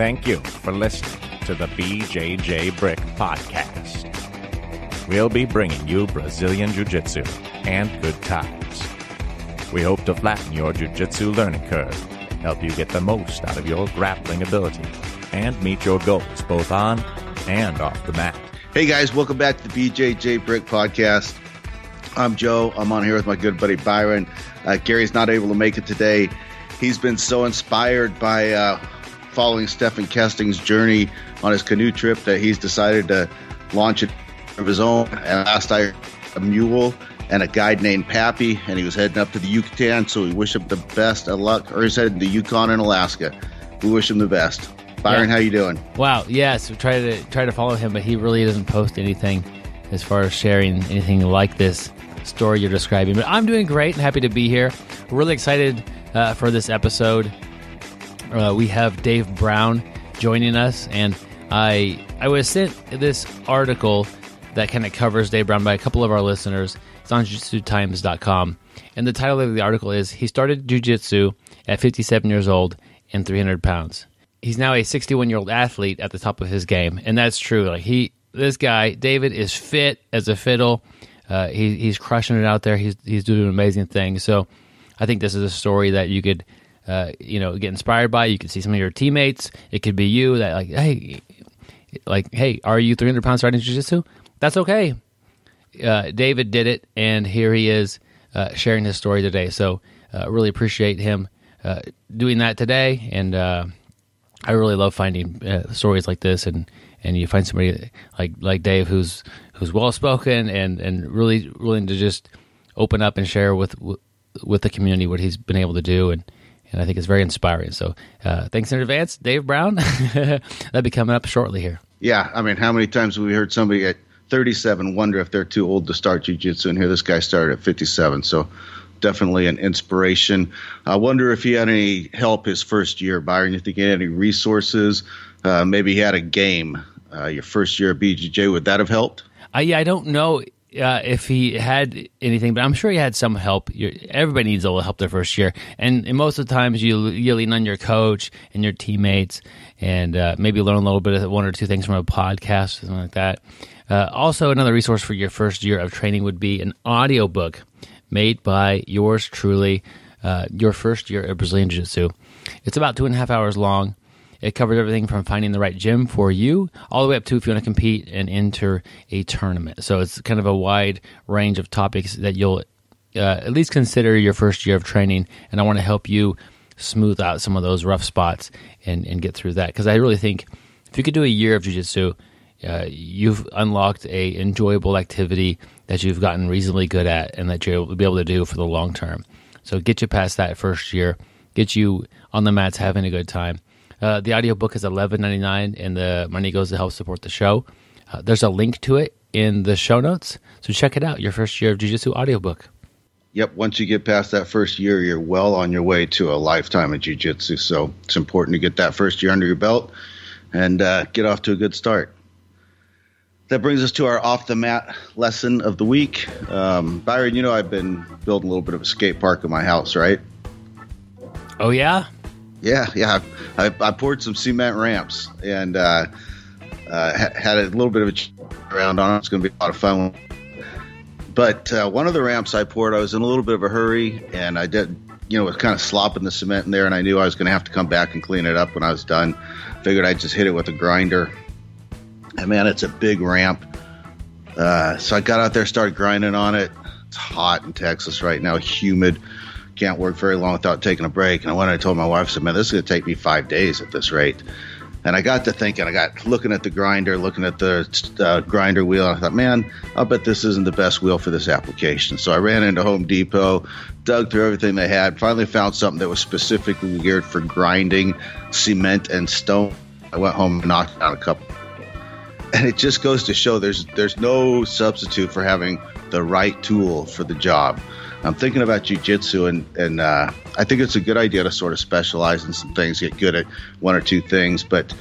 Thank you for listening to the BJJ Brick Podcast. We'll be bringing you Brazilian Jiu Jitsu and good times. We hope to flatten your Jiu Jitsu learning curve, help you get the most out of your grappling ability, and meet your goals both on and off the mat. Hey guys, welcome back to the BJJ Brick Podcast. I'm Joe. I'm on here with my good buddy Byron. Uh, Gary's not able to make it today. He's been so inspired by uh, following Stephan Kesting's journey on his canoe trip that he's decided to launch it of his own. And last I a mule and a guide named Pappy, and he was heading up to the Yucatan. So we wish him the best of luck. Or he's heading to Yukon and Alaska. We wish him the best. Byron, Yeah. how you doing? Wow. Yeah. So try to try to follow him, but he really doesn't post anything as far as sharing anything like this story you're describing. But I'm doing great and happy to be here. Really excited uh, for this episode. Uh, we have Dave Brown joining us, and I I was sent this article that kind of covers Dave Brown by a couple of our listeners. It's on jiu-jitsu-times.com. And the title of the article is He Started Jiu-Jitsu at 57 years old and 300 pounds. He's now a 61 year old athlete at the top of his game, and that's true. Like he, this guy, David, is fit as a fiddle. Uh, he, he's crushing it out there. He's he's doing amazing things. So, I think this is a story that you could, uh, you know, get inspired by. You could see some of your teammates. It could be you that like, hey, like, hey, are you 300 pounds starting jiu-jitsu? That's okay. Uh, David did it, and here he is uh, sharing his story today. So, uh, really appreciate him uh, doing that today, and uh, I really love finding stories like this, and, and you find somebody like like Dave who's who's well spoken and, and really willing to just open up and share with with the community what he's been able to do, and and I think it's very inspiring. So, uh, thanks in advance, Dave Brown. That'll be coming up shortly here. Yeah, I mean, how many times have we heard somebody at 37 wonder if they're too old to start jiu-jitsu? And here this guy started at 57, so definitely an inspiration. I wonder if he had any help his first year, Byron. You think he had any resources? Uh, maybe he had a game uh, your first year of BJJ. Would that have helped? Uh, yeah, I don't know uh, if he had anything, but I'm sure he had some help. You're, everybody needs a little help their first year, and, and most of the times you you lean on your coach and your teammates, and uh, maybe learn a little bit of one or two things from a podcast, something like that. Uh, also, another resource for your first year of training would be an audiobook made by yours truly. Uh, your first year of Brazilian Jiu Jitsu. It's about two and a half hours long. It covers everything from finding the right gym for you all the way up to if you want to compete and enter a tournament. So it's kind of a wide range of topics that you'll uh, at least consider your first year of training. And I want to help you smooth out some of those rough spots and, and get through that. Because I really think if you could do a year of jiu-jitsu, uh, you've unlocked a enjoyable activity that you've gotten reasonably good at and that you'll be able to do for the long term. So get you past that first year, get you on the mats having a good time. Uh, the audiobook is eleven ninety nine, and the money goes to help support the show. Uh, there's a link to it in the show notes, so check it out. Your first year of Jiu-Jitsu audiobook. Yep. Once you get past that first year, you're well on your way to a lifetime of jiu-jitsu. So it's important to get that first year under your belt and uh, get off to a good start. That brings us to our off the mat lesson of the week. Um, Byron, you know I've been building a little bit of a skate park in my house, right? Oh yeah, Yeah, yeah. I, I, poured some cement ramps and uh, uh, had a little bit of a around on it. It's going to be a lot of fun. But uh, one of the ramps I poured, I was in a little bit of a hurry, and I did, you know, was kind of slopping the cement in there, and I knew I was going to have to come back and clean it up when I was done. Figured I'd just hit it with a grinder. And man, it's a big ramp. Uh, so I got out there, started grinding on it. It's hot in Texas right now, humid can't work very long without taking a break. And I went and I told my wife, I said, man, this is going to take me five days at this rate. And I got to thinking, I got looking at the grinder, looking at the uh, grinder wheel. And I thought, man, I'll bet this isn't the best wheel for this application. So I ran into Home Depot, dug through everything they had, finally found something that was specifically geared for grinding cement and stone. I went home and knocked down a couple. And it just goes to show there's there's no substitute for having the right tool for the job. I'm thinking about jujitsu, and and uh, I think it's a good idea to sort of specialize in some things, get good at one or two things. But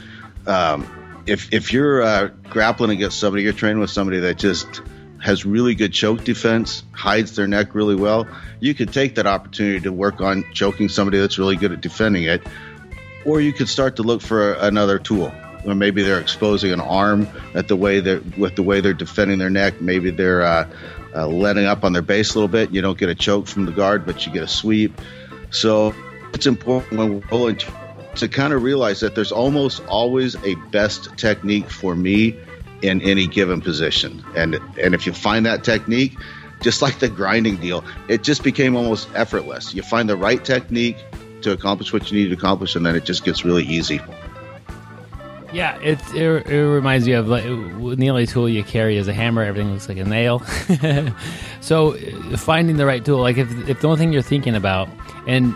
um, if if you're uh, grappling against somebody, you're training with somebody that just has really good choke defense, hides their neck really well, you could take that opportunity to work on choking somebody that's really good at defending it. or you could start to look for another tool. Or maybe they're exposing an arm at the way they with the way they're defending their neck. Maybe they're uh, uh, letting up on their base a little bit. You don't get a choke from the guard, but you get a sweep. So it's important when we're rolling to, kind of realize that there's almost always a best technique for me in any given position. And and if you find that technique, just like the grinding deal, it just became almost effortless. You find the right technique to accomplish what you need to accomplish, and then it just gets really easy. Yeah, it, it, it reminds me of like the only tool you carry is a hammer. Everything looks like a nail. so finding the right tool, like if if the only thing you're thinking about, and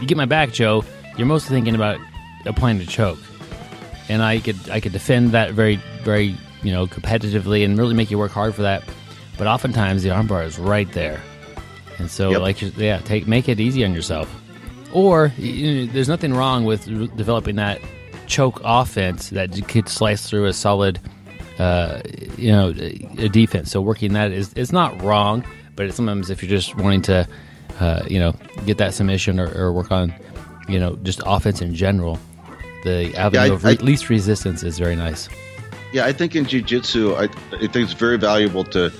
you get my back, Joe, you're mostly thinking about applying a choke, and I could I could defend that very very you know competitively and really make you work hard for that. But oftentimes the armbar is right there, and so Yep. like yeah, take make it easy on yourself. Or you know, there's nothing wrong with developing that choke offense that you could slice through a solid, uh, you know, a defense. So working that is it's not wrong, but it's sometimes if you're just wanting to, uh, you know, get that submission or, or work on, you know, just offense in general, the avenue I- of re- I- least resistance is very nice. Yeah, I think in jiu-jitsu, I, I think it's very valuable to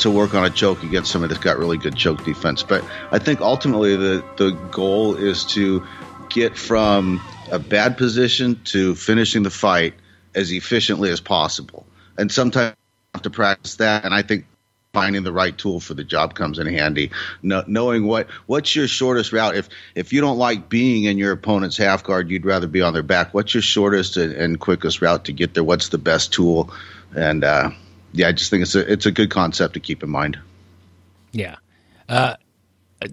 to work on a choke against somebody that's got really good choke defense. But I think ultimately the the goal is to get from a bad position to finishing the fight as efficiently as possible. And sometimes have to practice that. And I think finding the right tool for the job comes in handy. Kno- knowing what what's your shortest route. If if you don't like being in your opponent's half guard, you'd rather be on their back. What's your shortest and, and quickest route to get there? What's the best tool? And uh, yeah, I just think it's a it's a good concept to keep in mind. Yeah, uh,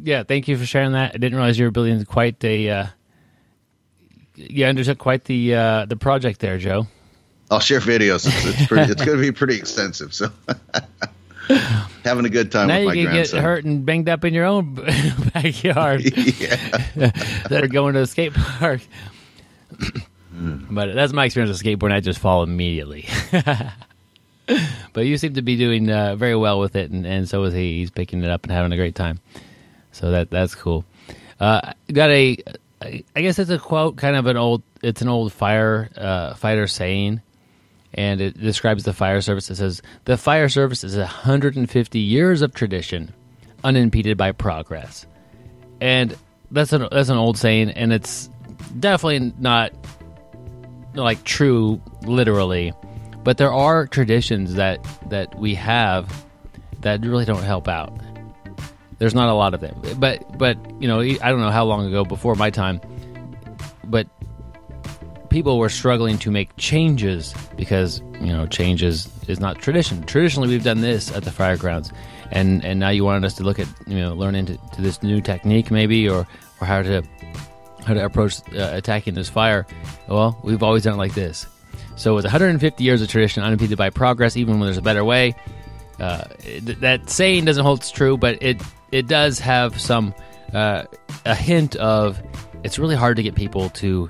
yeah. Thank you for sharing that. I didn't realize you were building quite a. Uh, you undertook quite the uh, the project there, Joe. I'll share videos. It's, it's, pretty, it's going to be pretty extensive. So having a good time now with you my can get hurt and banged up in your own backyard. yeah. that are going to a skate park. but that's my experience with skateboarding. I just fall immediately. but you seem to be doing uh, very well with it, and, and so is he. He's picking it up and having a great time. So that that's cool. Uh, got a, I guess it's a quote, kind of an old. It's an old fire uh, fighter saying, and it describes the fire service. It says the fire service is 150 years of tradition, unimpeded by progress and that's an that's an old saying, and it's definitely not like true literally, but there are traditions that that we have that really don't help out. There's not a lot of them, but but you know I don't know how long ago before my time, but people were struggling to make changes because you know changes is not tradition. Traditionally, we've done this at the fire grounds, and and now you wanted us to look at you know learn into to this new technique maybe or or how to how to approach uh, attacking this fire. Well, we've always done it like this. So with 150 years of tradition unimpeded by progress, even when there's a better way, uh, th- that saying doesn't hold true, but it it does have some uh, a hint of it's really hard to get people to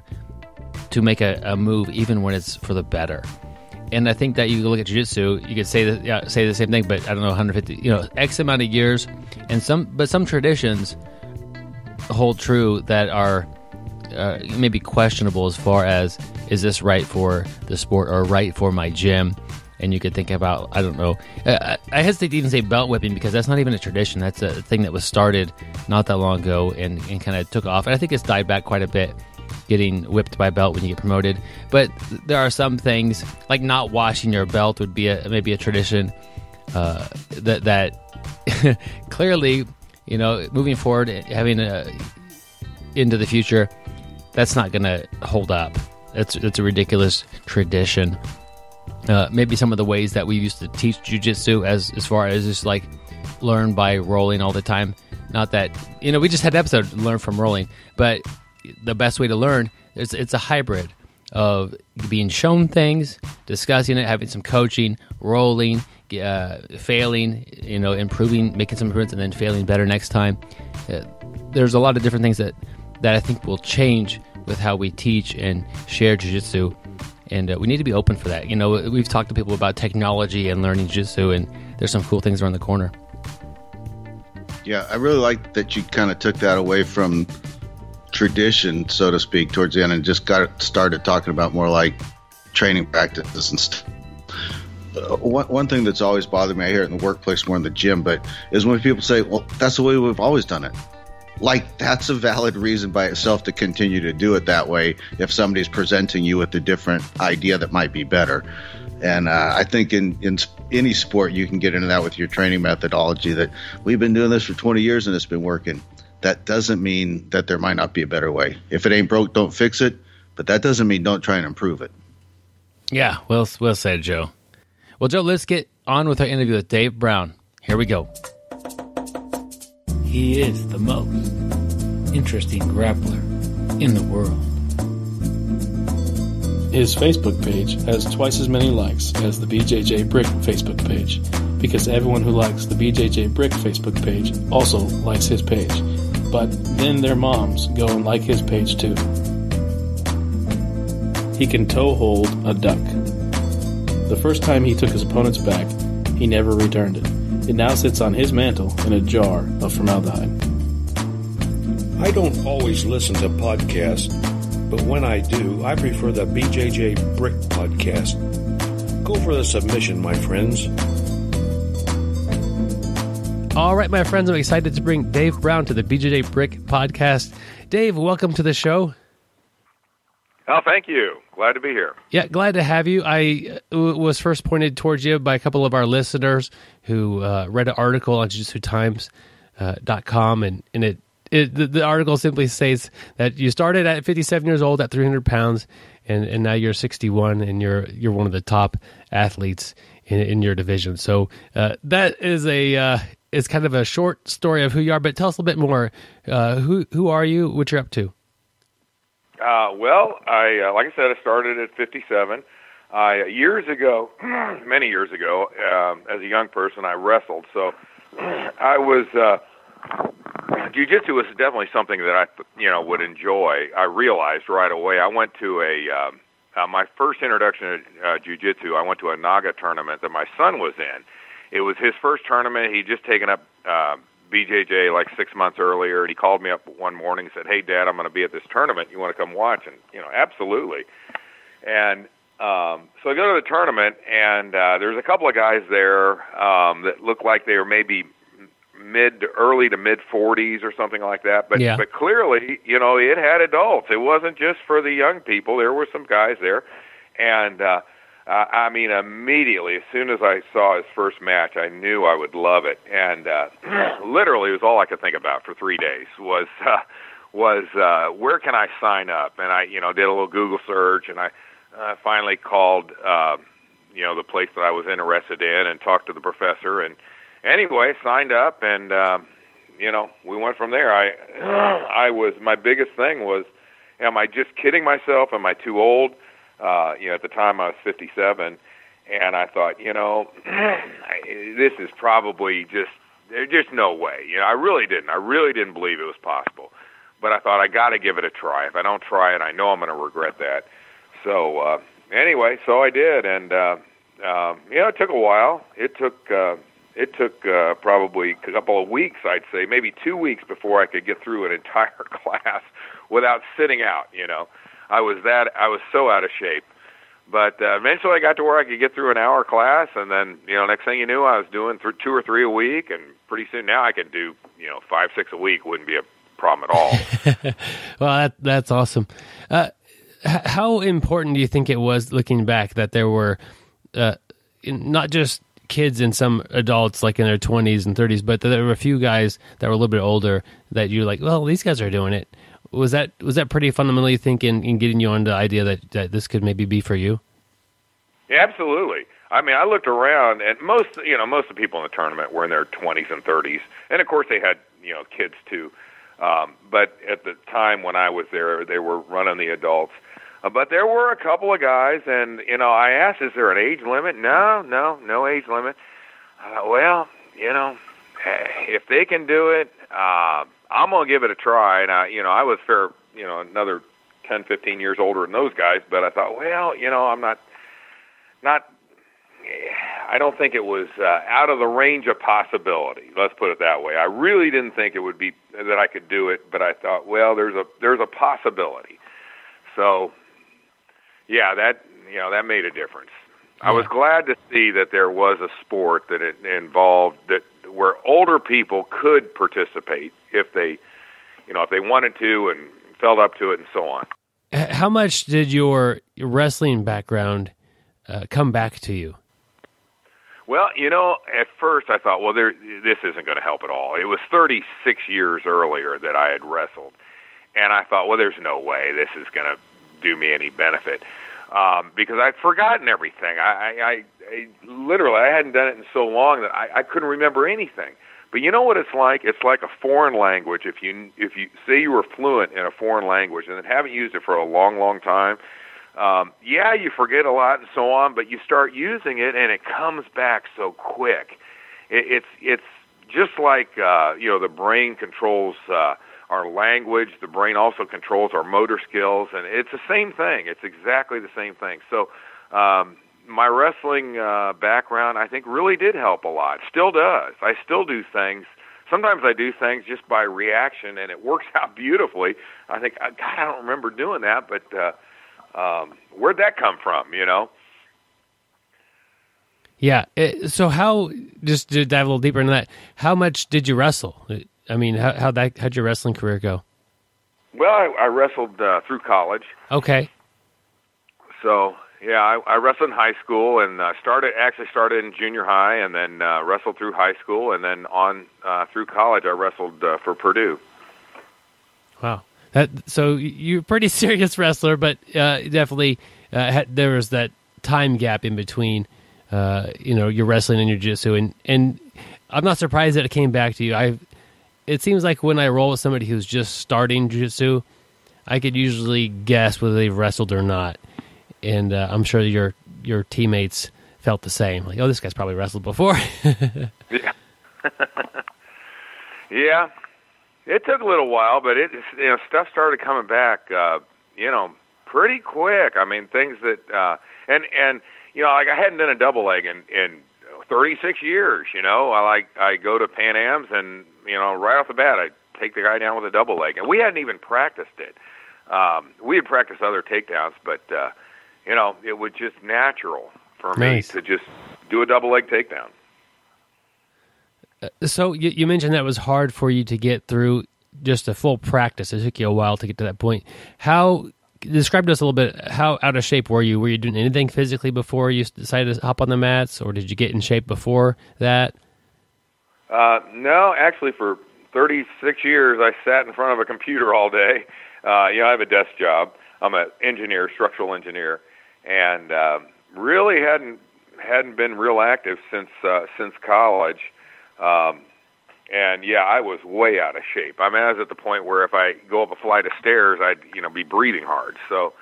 to make a, a move even when it's for the better. And I think that you look at jiu-jitsu, you could say that yeah, say the same thing, but I don't know 150, you know, X amount of years, and some but some traditions hold true that are uh, maybe questionable as far as is this right for the sport or right for my gym? And you could think about I don't know. Uh, I I hesitate to even say belt whipping because that's not even a tradition. That's a thing that was started not that long ago and, and kind of took off. And I think it's died back quite a bit getting whipped by belt when you get promoted. But there are some things like not washing your belt would be a maybe a tradition uh, that that clearly you know moving forward having a into the future that's not going to hold up. It's it's a ridiculous tradition. Uh, maybe some of the ways that we used to teach jujitsu as as far as just like learn by rolling all the time. Not that you know we just had an episode learn from rolling, but the best way to learn is it's a hybrid of being shown things, discussing it, having some coaching, rolling, uh, failing, you know, improving, making some improvements, and then failing better next time. Uh, there's a lot of different things that that I think will change with how we teach and share jiu-jitsu and uh, we need to be open for that. You know, we've talked to people about technology and learning jiu-jitsu and there's some cool things around the corner. Yeah, I really like that you kind of took that away from tradition, so to speak, towards the end, and just got started talking about more like training practices and stuff. Uh, one, one thing that's always bothered me, I hear it in the workplace more in the gym, but is when people say, well, that's the way we've always done it. Like, that's a valid reason by itself to continue to do it that way if somebody's presenting you with a different idea that might be better. And uh, I think in, in any sport, you can get into that with your training methodology that we've been doing this for 20 years and it's been working. That doesn't mean that there might not be a better way. If it ain't broke, don't fix it. But that doesn't mean don't try and improve it. Yeah, well, well said, Joe. Well, Joe, let's get on with our interview with Dave Brown. Here we go. He is the most interesting grappler in the world. His Facebook page has twice as many likes as the BJJ Brick Facebook page because everyone who likes the BJJ Brick Facebook page also likes his page. But then their moms go and like his page too. He can toe hold a duck. The first time he took his opponent's back, he never returned it. It now sits on his mantle in a jar of formaldehyde. I don't always listen to podcasts, but when I do, I prefer the BJJ Brick podcast. Go for the submission, my friends. All right, my friends, I'm excited to bring Dave Brown to the BJJ Brick podcast. Dave, welcome to the show. Oh, thank you. Glad to be here. Yeah, glad to have you. I uh, was first pointed towards you by a couple of our listeners who uh, read an article on jujitsutimes.com, uh, and, and it, it the, the, article simply states that you started at 57 years old at 300 pounds, and, and now you're 61, and you're you're one of the top athletes in, in your division. So uh, that is a uh, is kind of a short story of who you are. But tell us a little bit more. Uh, who who are you? What you're up to? Uh, well, I uh, like I said, I started at 57. I years ago, many years ago, um, as a young person, I wrestled. So I was uh, jujitsu was definitely something that I you know would enjoy. I realized right away. I went to a um, uh, my first introduction to uh, jujitsu. I went to a NAGA tournament that my son was in. It was his first tournament. He'd just taken up uh, BJJ like six months earlier, and he called me up one morning and said, "Hey, Dad, I'm going to be at this tournament. You want to come watch?" And you know, absolutely. And um, so I go to the tournament, and uh, there's a couple of guys there um, that look like they were maybe mid to early to mid 40s or something like that. But yeah. but clearly, you know, it had adults. It wasn't just for the young people. There were some guys there, and uh, uh, I mean, immediately as soon as I saw his first match, I knew I would love it, and uh, literally it was all I could think about for three days was uh, was uh, where can I sign up? And I, you know, did a little Google search, and I uh, finally called, uh, you know, the place that I was interested in, and talked to the professor, and anyway, signed up, and um, you know, we went from there. I I was my biggest thing was, am I just kidding myself? Am I too old? Uh, you know, at the time I was 57, and I thought, you know, this is probably just there's just no way. You know, I really didn't. I really didn't believe it was possible. But I thought I got to give it a try. If I don't try it, I know I'm going to regret that. So uh, anyway, so I did, and uh, um, you know, it took a while. It took uh, it took uh, probably a couple of weeks, I'd say, maybe two weeks before I could get through an entire class without sitting out. You know, I was that I was so out of shape. But uh, eventually, I got to where I could get through an hour class, and then you know, next thing you knew, I was doing th- two or three a week, and pretty soon now I can do you know five, six a week. Wouldn't be a problem at all. well, that, that's awesome. Uh, h- how important do you think it was, looking back, that there were uh, not just kids and some adults like in their 20s and 30s, but there were a few guys that were a little bit older that you're like, well, these guys are doing it was that was that pretty fundamentally thinking in getting you on the idea that, that this could maybe be for you? Yeah, absolutely. I mean, I looked around, and most you know most of the people in the tournament were in their 20s and 30s, and of course they had you know kids too. Um, but at the time when I was there, they were running the adults. Uh, but there were a couple of guys, and you know, I asked, "Is there an age limit?" No, no, no age limit. Uh, well, you know, if they can do it, uh, I'm gonna give it a try. And I, you know, I was fair, you know, another 10, 15 years older than those guys, but I thought, well, you know, I'm not, not. I don't think it was uh, out of the range of possibility. Let's put it that way. I really didn't think it would be that I could do it, but I thought, well, there's a there's a possibility. So, yeah, that you know that made a difference. I was glad to see that there was a sport that it involved that where older people could participate if they, you know, if they wanted to and felt up to it and so on. How much did your wrestling background uh, come back to you? Well, you know, at first I thought, well, there, this isn't going to help at all. It was 36 years earlier that I had wrestled, and I thought, well, there's no way this is going to do me any benefit um, because I'd forgotten everything. I, I, I, I literally I hadn't done it in so long that I, I couldn't remember anything. But you know what it's like? It's like a foreign language. If you if you say you were fluent in a foreign language and then haven't used it for a long, long time, um, yeah, you forget a lot and so on. But you start using it and it comes back so quick. It, it's it's just like uh, you know the brain controls uh, our language. The brain also controls our motor skills, and it's the same thing. It's exactly the same thing. So. Um, my wrestling uh, background, I think, really did help a lot. Still does. I still do things. Sometimes I do things just by reaction, and it works out beautifully. I think, uh, God, I don't remember doing that, but uh, um, where'd that come from? You know? Yeah. uh, So how just to dive a little deeper into that, how much did you wrestle? I mean, how how that how'd your wrestling career go? Well, I, I wrestled uh, through college, Okay. so yeah, I, I wrestled in high school and uh, started actually started in junior high, and then uh, wrestled through high school, and then on uh, through college, I wrestled uh, for Purdue. Wow. That so you're a pretty serious wrestler, but uh, definitely uh, had, there was that time gap in between, uh, you know, your wrestling and your jiu-jitsu, and and I'm not surprised that it came back to you. I, it seems like when I roll with somebody who's just starting jiu-jitsu, I could usually guess whether they've wrestled or not, and uh, I'm sure your your teammates felt the same. Like, oh, this guy's probably wrestled before. Yeah. yeah. It took a little while, but it you know stuff started coming back uh you know pretty quick. I mean things that uh and and you know like I hadn't done a double leg in in 36 years, you know. I like I go to Pan Am's and you know right off the bat I take the guy down with a double leg and we hadn't even practiced it. Um we had practiced other takedowns, but uh you know, it was just natural for me to just do a double leg takedown. So you, you mentioned that was hard for you to get through just a full practice. It took you a while to get to that point. How describe to us a little bit how out of shape were you? Were you doing anything physically before you decided to hop on the mats, or did you get in shape before that? Uh, no, actually, for 36 years, I sat in front of a computer all day. Uh, you know, I have a desk job. I'm an engineer, structural engineer, and uh, really hadn't hadn't been real active since uh, since college. Um, and yeah, I was way out of shape. I mean, I was at the point where if I go up a flight of stairs, I'd you know be breathing hard. So,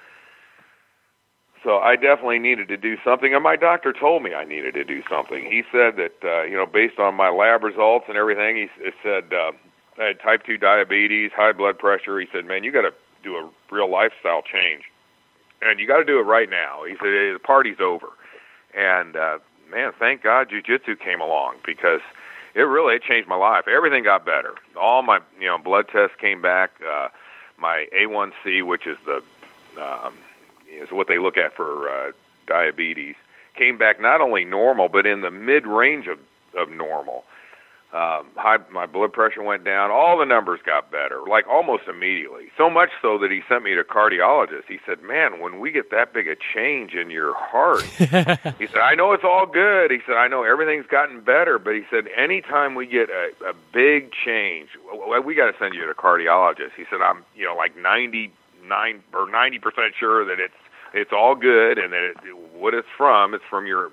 so I definitely needed to do something, and my doctor told me I needed to do something. He said that uh, you know, based on my lab results and everything, he, he said uh, I had type two diabetes, high blood pressure. He said, man, you got to do a real lifestyle change, and you got to do it right now. He said "Hey, the party's over, and uh, man, thank God jujitsu came along because it really it changed my life. Everything got better. All my you know blood tests came back. Uh, my A1C, which is the um, is what they look at for uh, diabetes, came back not only normal but in the mid range of of normal. Um, high, my blood pressure went down. All the numbers got better, like almost immediately. So much so that he sent me to a cardiologist. He said, "Man, when we get that big a change in your heart, he said, I know it's all good. He said, I know everything's gotten better, but he said, anytime we get a, a big change, we got to send you to a cardiologist. He said, I'm, you know, like 99 or 90% sure that it's, it's all good and that it, what it's from, it's from your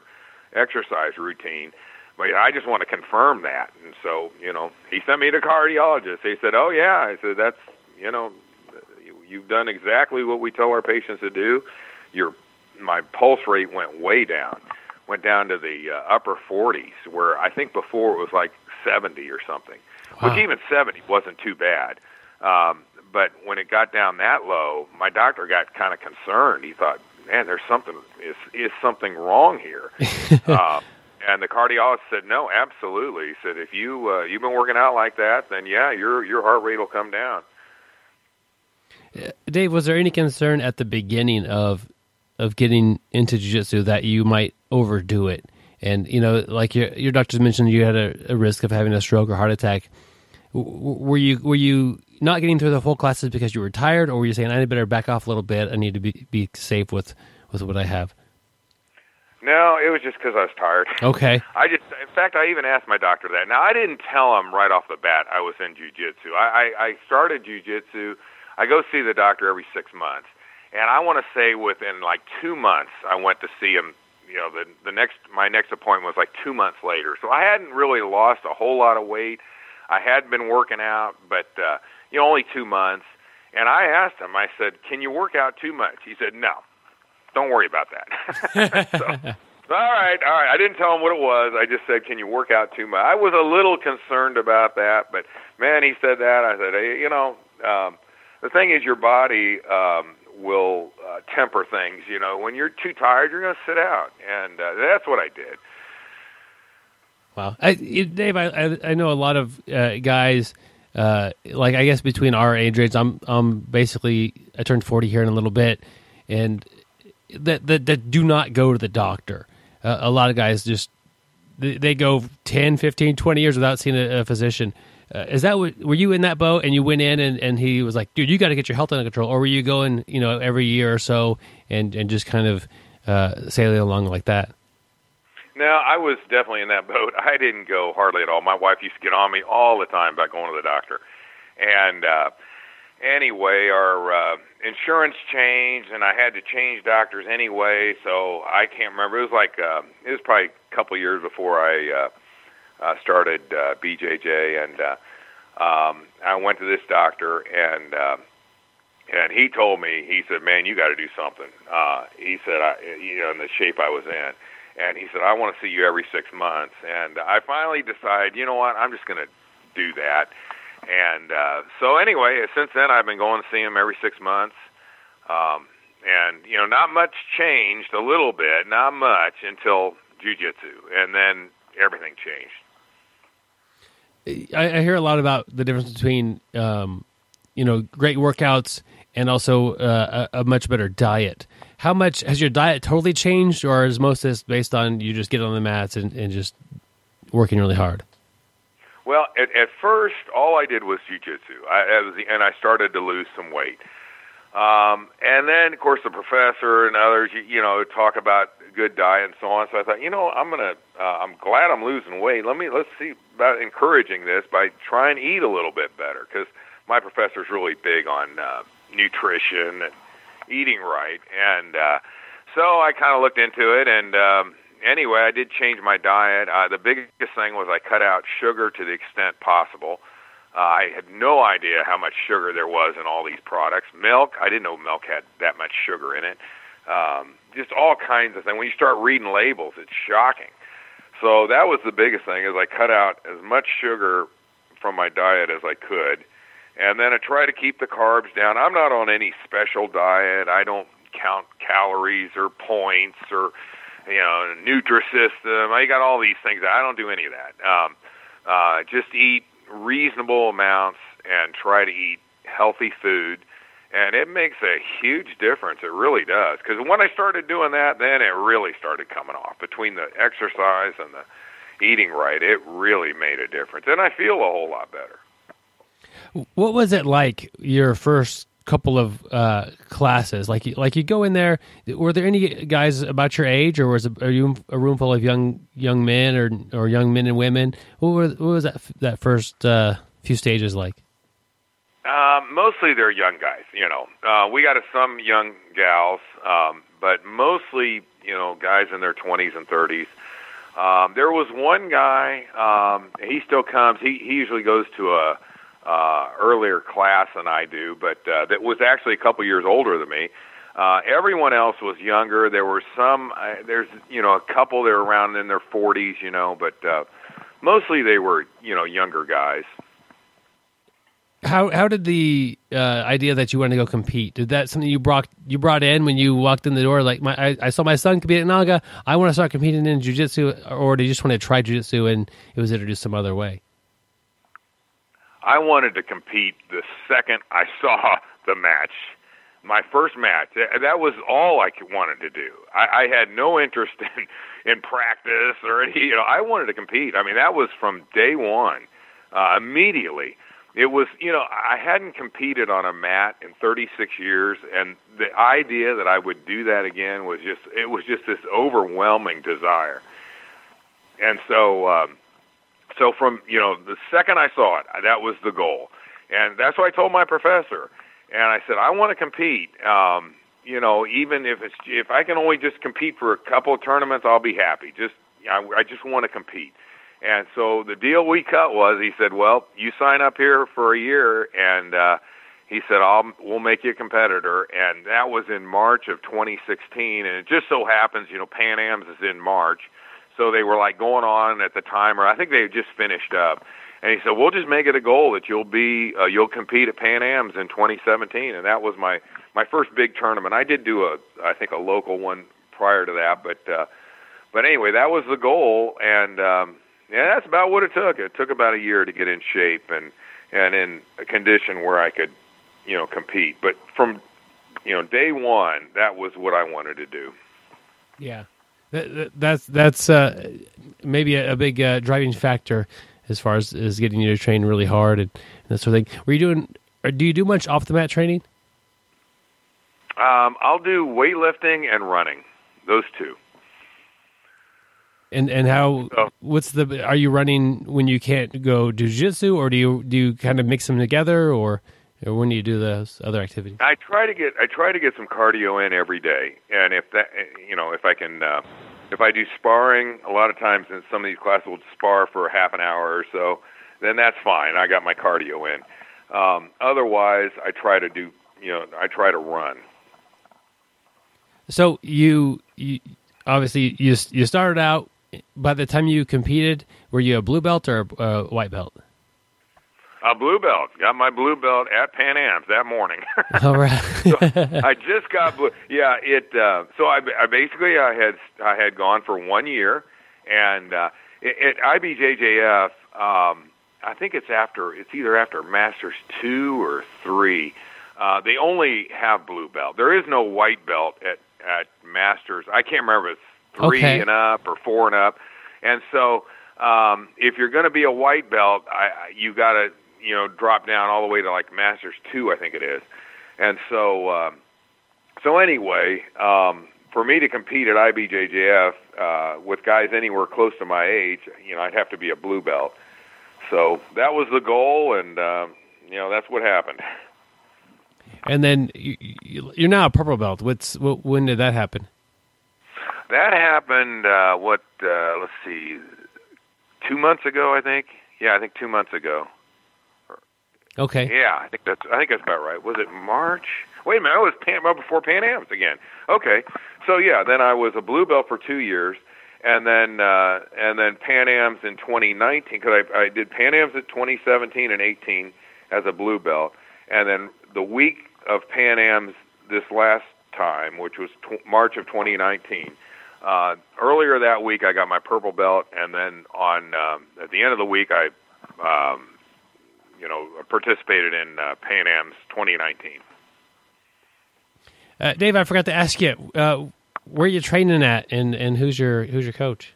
exercise routine. But I just want to confirm that. And so, you know, he sent me to cardiologist. He said, oh yeah. I said, that's, you know, you- you've done exactly what we tell our patients to do. Your my pulse rate went way down, went down to the uh, upper 40s, where I think before it was like 70 or something, Wow. which even 70 wasn't too bad. Um, but when it got down that low, my doctor got kind of concerned. He thought, "Man, there's something is is something wrong here." uh, and the cardiologist said, "No, absolutely." He said, "If you uh, you've been working out like that, then yeah, your your heart rate will come down." Dave, was there any concern at the beginning of of getting into jiu-jitsu that you might overdo it? And you know, like your your doctors mentioned, you had a, a risk of having a stroke or heart attack. W- were you were you not getting through the full classes because you were tired, or were you saying I better back off a little bit? I need to be be safe with with what I have. No, it was just because I was tired. Okay. I just, in fact, I even asked my doctor that. Now, I didn't tell him right off the bat I was in jujitsu. I, I, I started jujitsu. I go see the doctor every six months, and I want to say within like two months, I went to see him. You know, the the next my next appointment was like two months later. So I hadn't really lost a whole lot of weight. I had been working out, but uh, you know, only two months. And I asked him. I said, "Can you work out too much?" He said, "No." Don't worry about that. so, all right, all right. I didn't tell him what it was. I just said, can you work out too much? I was a little concerned about that, but man, he said that. I said, hey, you know, um, the thing is, your body um, will uh, temper things. You know, when you're too tired, you're going to sit out, and uh, that's what I did. Wow, I, Dave, I, I know a lot of uh, guys. Uh, like I guess between our age I'm I'm basically I turned 40 here in a little bit, and that that, that do not go to the doctor. Uh, a lot of guys just they, they, go 10, 15, 20 years without seeing a, a physician. Uh, is that what, were you in that boat and you went in and, and he was like, dude, you got to get your health under control, or were you going, you know, every year or so and and just kind of uh, sailing along like that? No, I was definitely in that boat. I didn't go hardly at all. My wife used to get on me all the time about going to the doctor, and uh, anyway, our uh, insurance changed, and I had to change doctors anyway. So I can't remember. It was like uh, it was probably a couple years before I uh, uh, started uh, BJJ, and uh, um, I went to this doctor, and uh, and he told me, he said, "Man, you got to do something." Uh, he said, "I, you know, in the shape I was in." And he said, I want to see you every six months. And I finally decided, you know what, I'm just going to do that. And uh, so anyway, since then I've been going to see him every six months. Um, and you know, not much changed. A little bit, not much until jujitsu, and then everything changed. I, I hear a lot about the difference between, um, you know, great workouts and also uh, a, a, much better diet. How much has your diet totally changed, or is most of this based on you just get on the mats and, and just working really hard? Well, at, at first, all I did was jujitsu, and I started to lose some weight. Um, and then, of course, the professor and others, you, you know, talk about good diet and so on. So I thought, you know, I'm gonna, uh, I'm glad I'm losing weight. Let me, let's see about encouraging this by trying to eat a little bit better because my professor's really big on uh, nutrition and eating right. And uh, so I kind of looked into it and. Um, anyway, I did change my diet. Uh, the biggest thing was I cut out sugar to the extent possible. Uh, I had no idea how much sugar there was in all these products. Milk, I didn't know milk had that much sugar in it. Um, just all kinds of things. When you start reading labels, it's shocking. So that was the biggest thing is I cut out as much sugar from my diet as I could. And then I try to keep the carbs down. I'm not on any special diet. I don't count calories or points or you know, Nutrisystem. I got all these things. I don't do any of that. Um, uh, just eat reasonable amounts and try to eat healthy food, and it makes a huge difference. It really does. Because when I started doing that, then it really started coming off. Between the exercise and the eating right, it really made a difference, and I feel a whole lot better. What was it like your first couple of uh, classes? Like, like you go in there. Were there any guys about your age, or was it are you a room full of young young men or or young men and women? What, were, what was that that first uh, few stages like? Uh, mostly they're young guys. You know, uh, we got some young gals, um, but mostly you know guys in their twenties and thirties. Um, there was one guy. Um, he still comes. He he usually goes to a uh, earlier class than I do, but uh, that was actually a couple years older than me. Uh, everyone else was younger. There were some. Uh, there's you know a couple that were around in their 40s, you know, but uh, mostly they were you know younger guys. how how did the uh, idea that you wanted to go compete? Did that something you brought you brought in when you walked in the door? Like my, I, I saw my son compete at NAGA. I want to start competing in jujitsu, or did you just want to try jujitsu and it was introduced some other way? I wanted to compete the second I saw the match. My first match. That was all I wanted to do. I, I had no interest in in practice or any. You know, I wanted to compete. I mean, that was from day one. Uh, immediately, it was. You know, I hadn't competed on a mat in 36 years, and the idea that I would do that again was just. It was just this overwhelming desire. And so. Um, so from you know the second I saw it, that was the goal, and that's what I told my professor. And I said I want to compete. Um, you know, even if it's if I can only just compete for a couple of tournaments, I'll be happy. Just I, I just want to compete. And so the deal we cut was he said, "Well, you sign up here for a year and uh he said, "I'll we'll make you a competitor." And that was in March of 2016 and it just so happens, you know, Pan Am's is in March. So they were like going on at the time, or I think they just finished up. And he said, "We'll just make it a goal that you'll be uh, you'll compete at Pan Am's in 2017." And that was my my first big tournament. I did do a I think a local one prior to that, but uh, but anyway, that was the goal, and um, yeah, that's about what it took. It took about a year to get in shape and and in a condition where I could you know compete. But from you know day one, that was what I wanted to do. Yeah. That's that's uh, maybe a, a big uh, driving factor as far as, as getting you to train really hard and, and that sort of thing. Were you doing? Or do you do much off the mat training? Um, I'll do weightlifting and running, those two. And and how? Oh. What's the? Are you running when you can't go do jujitsu, or do you do you kind of mix them together, or? Or when do you do those other activities? I try to get I try to get some cardio in every day, and if that you know if I can uh, if I do sparring, a lot of times in some of these classes we'll spar for half an hour or so, then that's fine. I got my cardio in. Um, otherwise, I try to do you know I try to run. So you, you obviously you you started out. By the time you competed, were you a blue belt or a, a white belt? A blue belt. Got my blue belt at Pan Am's that morning. All right. so I just got blue. Yeah, it. Uh, so I, I basically I had I had gone for one year, and uh, at IBJJF, um, I think it's after it's either after Masters two or three. Uh, they only have blue belt. There is no white belt at at Masters. I can't remember if it's three okay. and up or four and up. And so, um, if you're going to be a white belt, I, you got to you know drop down all the way to like Masters two, I think it is. And so, um, so anyway, um, for me to compete at IBJJF uh, with guys anywhere close to my age, you know, I'd have to be a blue belt. So that was the goal, and uh, you know that's what happened. And then you, are now a purple belt. What's what, when did that happen? That happened. Uh, what? Uh, let's see. Two months ago, I think. Yeah, I think two months ago. Okay. Yeah, I think that's I think that's about right. Was it March? Wait a minute, I was Pan, before Pan Am's again. Okay, so yeah, then I was a blue belt for two years, and then uh, and then Pan Am's in 2019 because I, I did Pan Am's at 2017 and 18 as a blue belt, and then the week of Pan Am's this last time, which was March of 2019. Uh, earlier that week, I got my purple belt, and then on um, at the end of the week, I um, you know, participated in uh, Pan Am's 2019. Uh, Dave, I forgot to ask you, uh, where are you training at, and, and who's your who's your coach?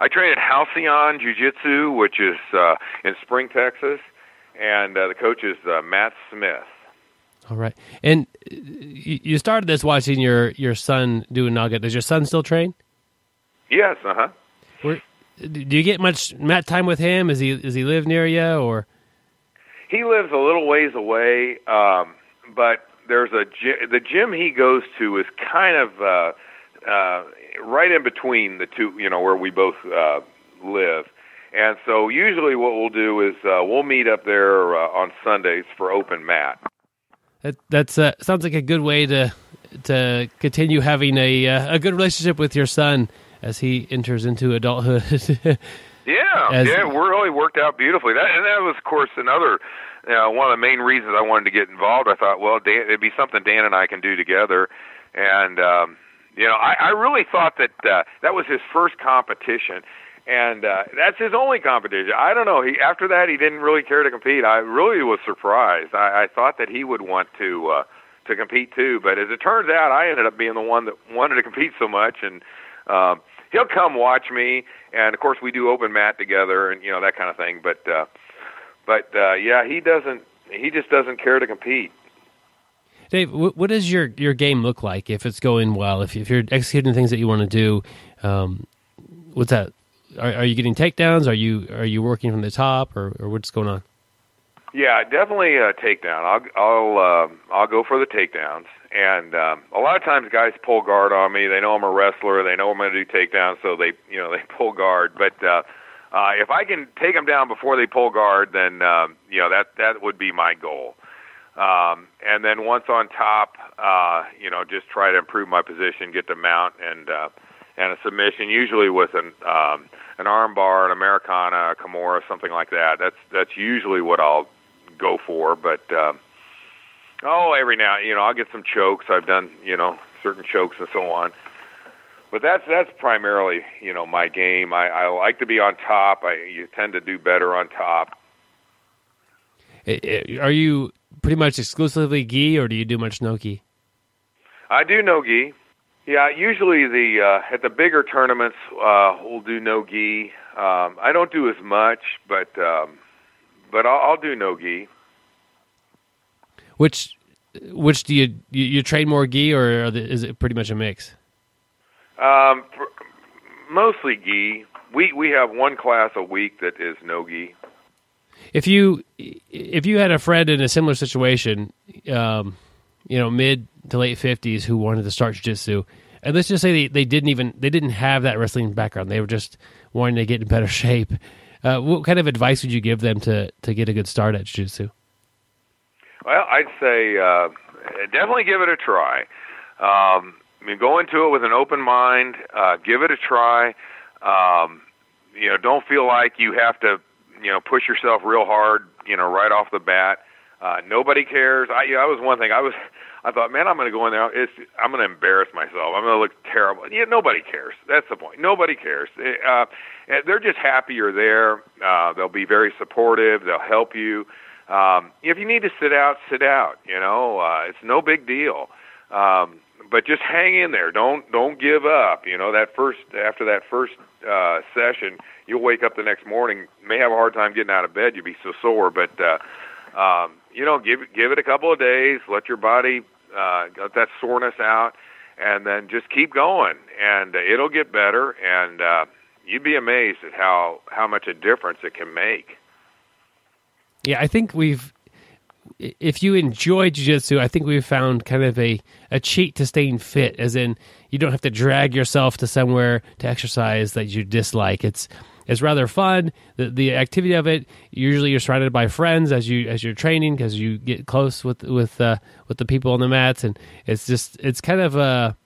I train at Halcyon Jiu Jitsu, which is uh, in Spring, Texas, and uh, the coach is uh, Matt Smith. All right, and you started this watching your your son do a NAGA. Does your son still train? Yes. Uh huh. Where do you get much mat time with him? Is he does he live near you or? He lives a little ways away, um, but there's a the gym he goes to is kind of uh, uh, right in between the two, you know, where we both uh, live. And so usually what we'll do is uh, we'll meet up there uh, on Sundays for open mat. That that's uh, sounds like a good way to to continue having a uh, a good relationship with your son as he enters into adulthood. yeah, Yeah, As- yeah, it really worked out beautifully. That and that was, of course, another you know, one of the main reasons I wanted to get involved. I thought, well, Dan, it'd be something Dan and I can do together, and um, you know, I, I really thought that uh, that was his first competition, and uh, that's his only competition. I don't know. He after that, he didn't really care to compete. I really was surprised. I, I thought that he would want to uh, to compete too, but as it turns out, I ended up being the one that wanted to compete so much, and. Um, He'll come watch me, and of course we do open mat together, and you know that kind of thing. But uh, but uh, yeah, he doesn't. He just doesn't care to compete. Dave, what does your, your game look like if it's going well? If, if you're executing things that you want to do, um, what's that? Are, are you getting takedowns? Are you are you working from the top, or, or what's going on? Yeah, definitely a takedown. I'll I'll uh, I'll go for the takedowns, and um, a lot of times guys pull guard on me. They know I'm a wrestler. They know I'm going to do takedowns, so they you know they pull guard. But uh, uh, if I can take them down before they pull guard, then um, you know that that would be my goal. Um, and then once on top, uh, you know, just try to improve my position, get the mount, and uh, and a submission, usually with an um, an arm bar, an Americana, a Kimura, something like that. That's that's usually what I'll go for. But um, oh, every now you know I'll get some chokes. I've done you know certain chokes and so on. But that's that's primarily you know my game. I, I like to be on top. I you tend to do better on top. Are you pretty much exclusively gi, or do you do much no gi? I do no gi. Yeah, usually the uh, at the bigger tournaments uh, we'll do no gi. Um, I don't do as much, but um, but I'll, I'll do no gi. Which which do you you, you train more gi, or are the, is it pretty much a mix? Um, mostly gi. We we have one class a week that is no gi. if you if you had a friend in a similar situation, um, you know, mid to late fifties, who wanted to start jiu-jitsu, and let's just say they, they didn't even they didn't have that wrestling background, they were just wanting to get in better shape. Uh, what kind of advice would you give them to to get a good start at jiu-jitsu? Well, I'd say uh, definitely give it a try. Um, I mean, go into it with an open mind. Uh, give it a try. Um, you know, don't feel like you have to, you know, push yourself real hard. You know, right off the bat. Uh, nobody cares. I, I was one thing. I was, I thought, man, I'm going to go in there. It's, I'm going to embarrass myself. I'm going to look terrible. Yeah, nobody cares. That's the point. Nobody cares. Uh, they're just happy you're there. Uh, they'll be very supportive. They'll help you. Um, if you need to sit out, sit out. You know, uh, it's no big deal. Um, but just hang in there. Don't don't give up. You know that first after that first uh, session, you'll wake up the next morning. May have a hard time getting out of bed. You'll be so sore, but uh, um, you know, give give it a couple of days. Let your body uh, that soreness out, and then just keep going, and uh, it'll get better. And uh, you'd be amazed at how how much a difference it can make. Yeah, I think we've. If you enjoy jiu-jitsu, I think we've found kind of a, a cheat to staying fit, as in you don't have to drag yourself to somewhere to exercise that you dislike. It's it's rather fun. The the activity of it. Usually, you're surrounded by friends as you as you're training because you get close with with uh, with the people on the mats, and it's just it's kind of a.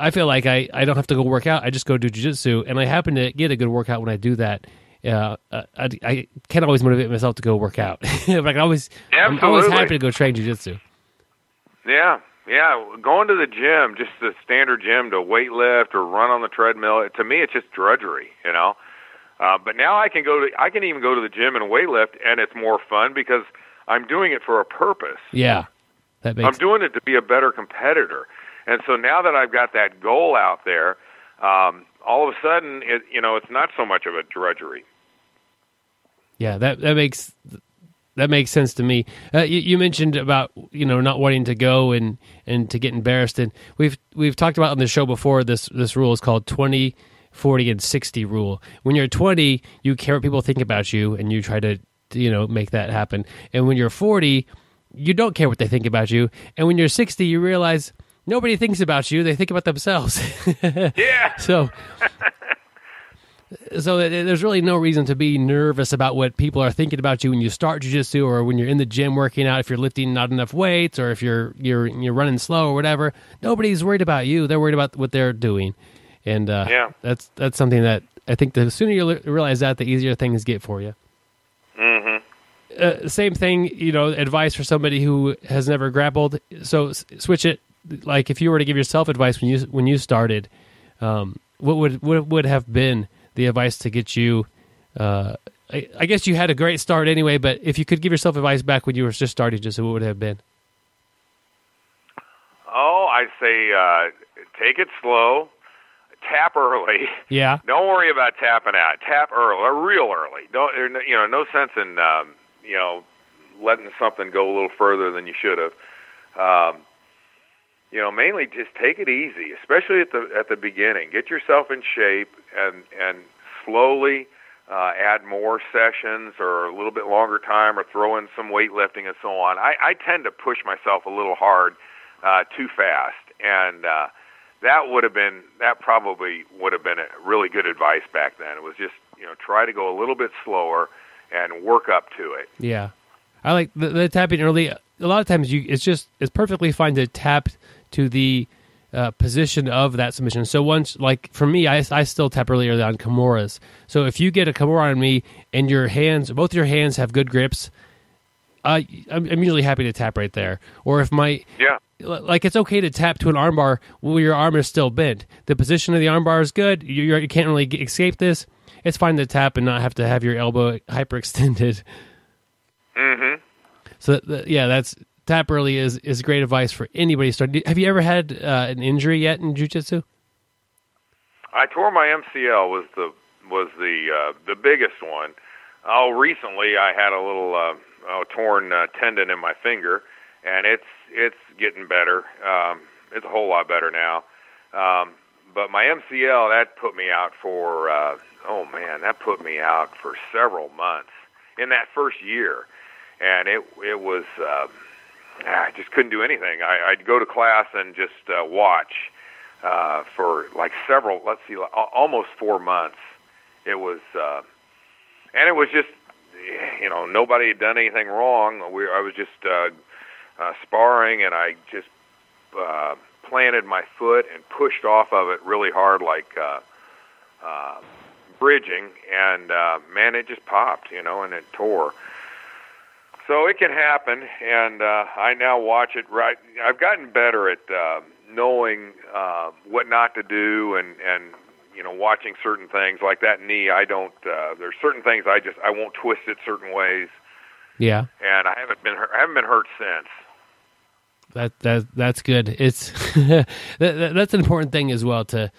I feel like I, I don't have to go work out. I just go do jiu-jitsu, and I happen to get a good workout when I do that uh, I, I can't always motivate myself to go work out, but I can always I'm always happy to go train jujitsu. Yeah, yeah. Going to the gym, just the standard gym to weight lift or run on the treadmill. To me, it's just drudgery, you know. Uh, but now I can go to, I can even go to the gym and weight lift, and it's more fun because I'm doing it for a purpose. Yeah, that makes. I'm doing it to be a better competitor. And so now that I've got that goal out there, um, all of a sudden, it, you know, it's not so much of a drudgery. yeah that that makes that makes sense to me. Uh, you, you mentioned about you know not wanting to go and and to get embarrassed, and we've we've talked about on the show before. This this rule is called twenty. 40 and 60 rule. When you're 20, you care what people think about you and you try to, you know, make that happen. And when you're 40, you don't care what they think about you. And when you're 60, you realize nobody thinks about you, they think about themselves. Yeah. so so th- there's really no reason to be nervous about what people are thinking about you when you start jujitsu or when you're in the gym working out if you're lifting not enough weights or if you're you're you're running slow or whatever nobody's worried about you they're worried about what they're doing and uh, Yeah. that's that's something that I think the sooner you l- realize that, the easier things get for you. Mm-hmm. Uh, same thing, you know, advice for somebody who has never grappled. So s- switch it. Like if you were to give yourself advice when you when you started, um, what would what would have been the advice to get you? Uh, I, I guess you had a great start anyway, but if you could give yourself advice back when you were just starting, just what would it have been? Oh, I'd say uh, take it slow, tap early. Yeah, Don't worry about tapping out. Tap early, or real early. Don't you know? No sense in um, you know letting something go a little further than you should have. Um, you know, mainly just take it easy, especially at the at the beginning. Get yourself in shape and and slowly uh, add more sessions or a little bit longer time, or throw in some weightlifting and so on. I, I tend to push myself a little hard uh, too fast, and uh, that would have been that probably would have been a really good advice back then. It was just you know try to go a little bit slower and work up to it. yeah. I like the, the tapping early. A lot of times, you it's just it's perfectly fine to tap to the uh, position of that submission. So once, like for me, I, I still tap earlier on Kimuras. So if you get a Kimura on me and your hands, both your hands have good grips, uh, I'm, I'm usually happy to tap right there. Or if my Yeah. like it's okay to tap to an armbar while your arm is still bent. The position of the armbar is good. You, you're, can't really escape this. It's fine to tap and not have to have your elbow hyperextended. hmm So yeah, that's tap early is is great advice for anybody starting. Have you ever had uh, an injury yet in jujitsu? I tore my MCL was the was the uh, the biggest one. Oh, recently I had a little uh, oh, torn uh, tendon in my finger, and it's it's getting better. Um, it's a whole lot better now. Um, but my MCL that put me out for uh, oh man, that put me out for several months in that first year, and it it was uh, I just couldn't do anything. I, I'd go to class and just uh, watch uh, for like several, let's see, al- almost four months. It was, uh, and it was just, you know, nobody had done anything wrong. We, I was just uh, uh, sparring, and I just uh, planted my foot and pushed off of it really hard, like uh, uh, bridging, and uh, man, it just popped, you know, and it tore. So it can happen, and uh, I now watch it. Right, I've gotten better at uh, knowing uh, what not to do, and and you know, watching certain things like that knee. I don't. Uh, there's certain things I just I won't twist it certain ways, Yeah, and I haven't been hurt, I haven't been hurt since. that that that's good. It's that, that- that's an important thing as well to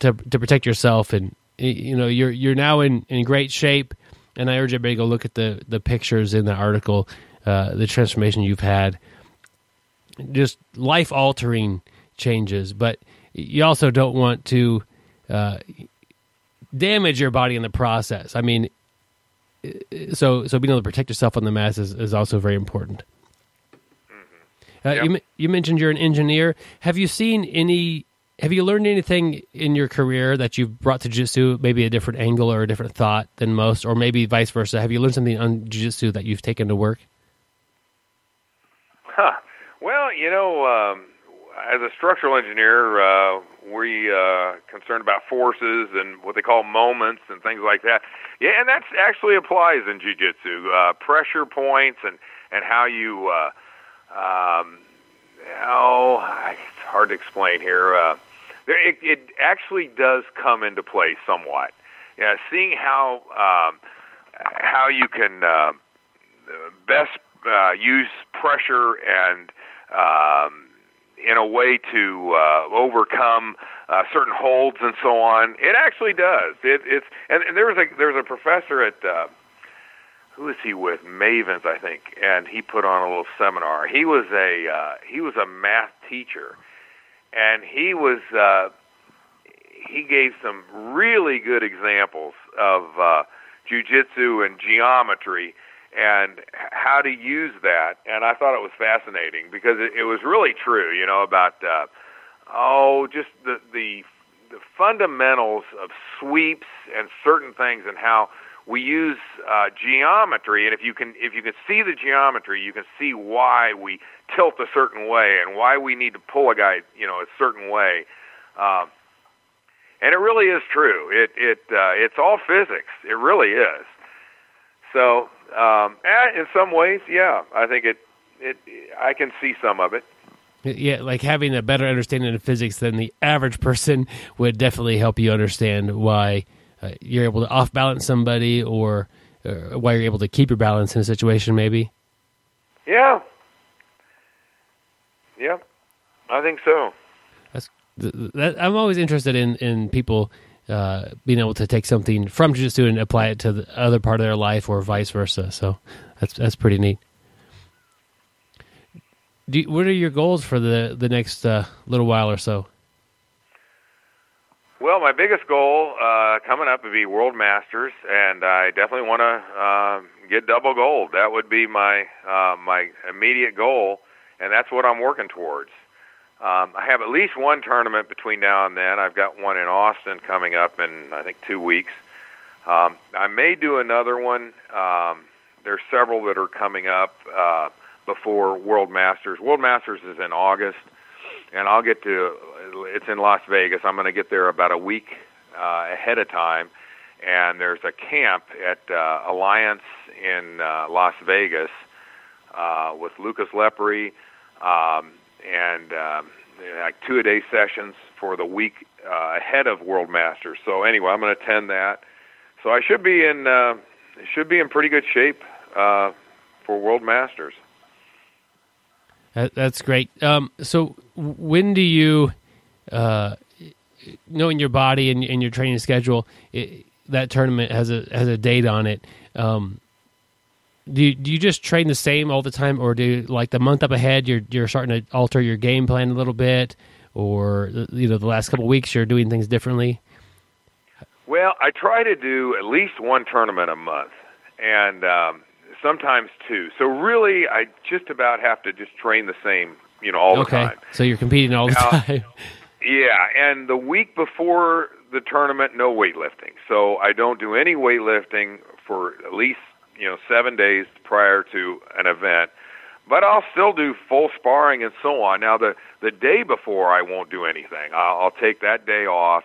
to to protect yourself and you know you're you're now in in great shape. And I urge everybody to go look at the the pictures in the article, uh, the transformation you've had, just life altering changes. But you also don't want to uh, damage your body in the process. I mean, so so being able to protect yourself on the mass is, is also very important. Uh, Yep. you you mentioned you're an engineer. Have you seen any? Have you learned anything in your career that you've brought to jiu-jitsu, maybe a different angle or a different thought than most, or maybe vice versa? Have you learned something on jiu-jitsu that you've taken to work? Huh. Well, you know, um, as a structural engineer, uh, we uh, concerned about forces and what they call moments and things like that. Yeah, and that actually applies in jiu-jitsu. Uh, pressure points and and how you. Uh, um, oh, it's hard to explain here. Uh, there, it, it actually does come into play somewhat. Yeah, seeing how um, how you can uh, best uh, use pressure and um, in a way to uh, overcome uh, certain holds and so on. It actually does. It, it's and, and there was a there was a professor at uh, who is he with Mavens I think, and he put on a little seminar. He was a uh, he was a math teacher, and he was uh, he gave some really good examples of uh, jujitsu and geometry and how to use that. And I thought it was fascinating because it, it was really true, you know, about uh, oh, just the the the fundamentals of sweeps and certain things and how we use uh, geometry. And if you can if you can see the geometry, you can see why we tilt a certain way and why we need to pull a guy, you know, a certain way. Um, and it really is true. It it uh, it's all physics. It really is. So um, eh, in some ways, yeah, I think it it I can see some of it. Yeah, like having a better understanding of physics than the average person would definitely help you understand why uh, you're able to off balance somebody or uh, why you're able to keep your balance in a situation, maybe. Yeah. Yeah, I think so. That's that, I'm always interested in in people uh, being able to take something from jiu-jitsu and apply it to the other part of their life or vice versa. So that's that's pretty neat. Do what are your goals for the the next uh, little while or so? Well, my biggest goal uh, coming up would be World Masters, and I definitely want to uh, get double gold. That would be my uh, my immediate goal, and that's what I'm working towards. Um, I have at least one tournament between now and then. I've got one in Austin coming up in I think two weeks. Um, I may do another one. Um, there's several that are coming up uh, before World Masters. World Masters is in August, and I'll get to. It's in Las Vegas. I'm going to get there about a week uh, ahead of time, and there's a camp at uh, Alliance in uh, Las Vegas uh, with Lucas Lepri. Um, and um, like two a day sessions for the week uh, ahead of World Masters. So anyway, I'm going to attend that. So I should be in uh, should be in pretty good shape uh, for World Masters. That's great. Um, so when do you, uh, knowing your body and, and your training schedule, it, that tournament has a has a date on it. Um, do you, do you just train the same all the time, or do you, like the month up ahead you're you're starting to alter your game plan a little bit, or you know the last couple of weeks you're doing things differently? Well, I try to do at least one tournament a month, and um, sometimes two. So really, I just about have to just train the same, you know, all okay. the time. So you're competing all the time. Yeah, and the week before the tournament, no weightlifting. So I don't do any weightlifting for at least you know seven days prior to an event. But I'll still do full sparring and so on. Now the the day before, I won't do anything. I'll, I'll take that day off,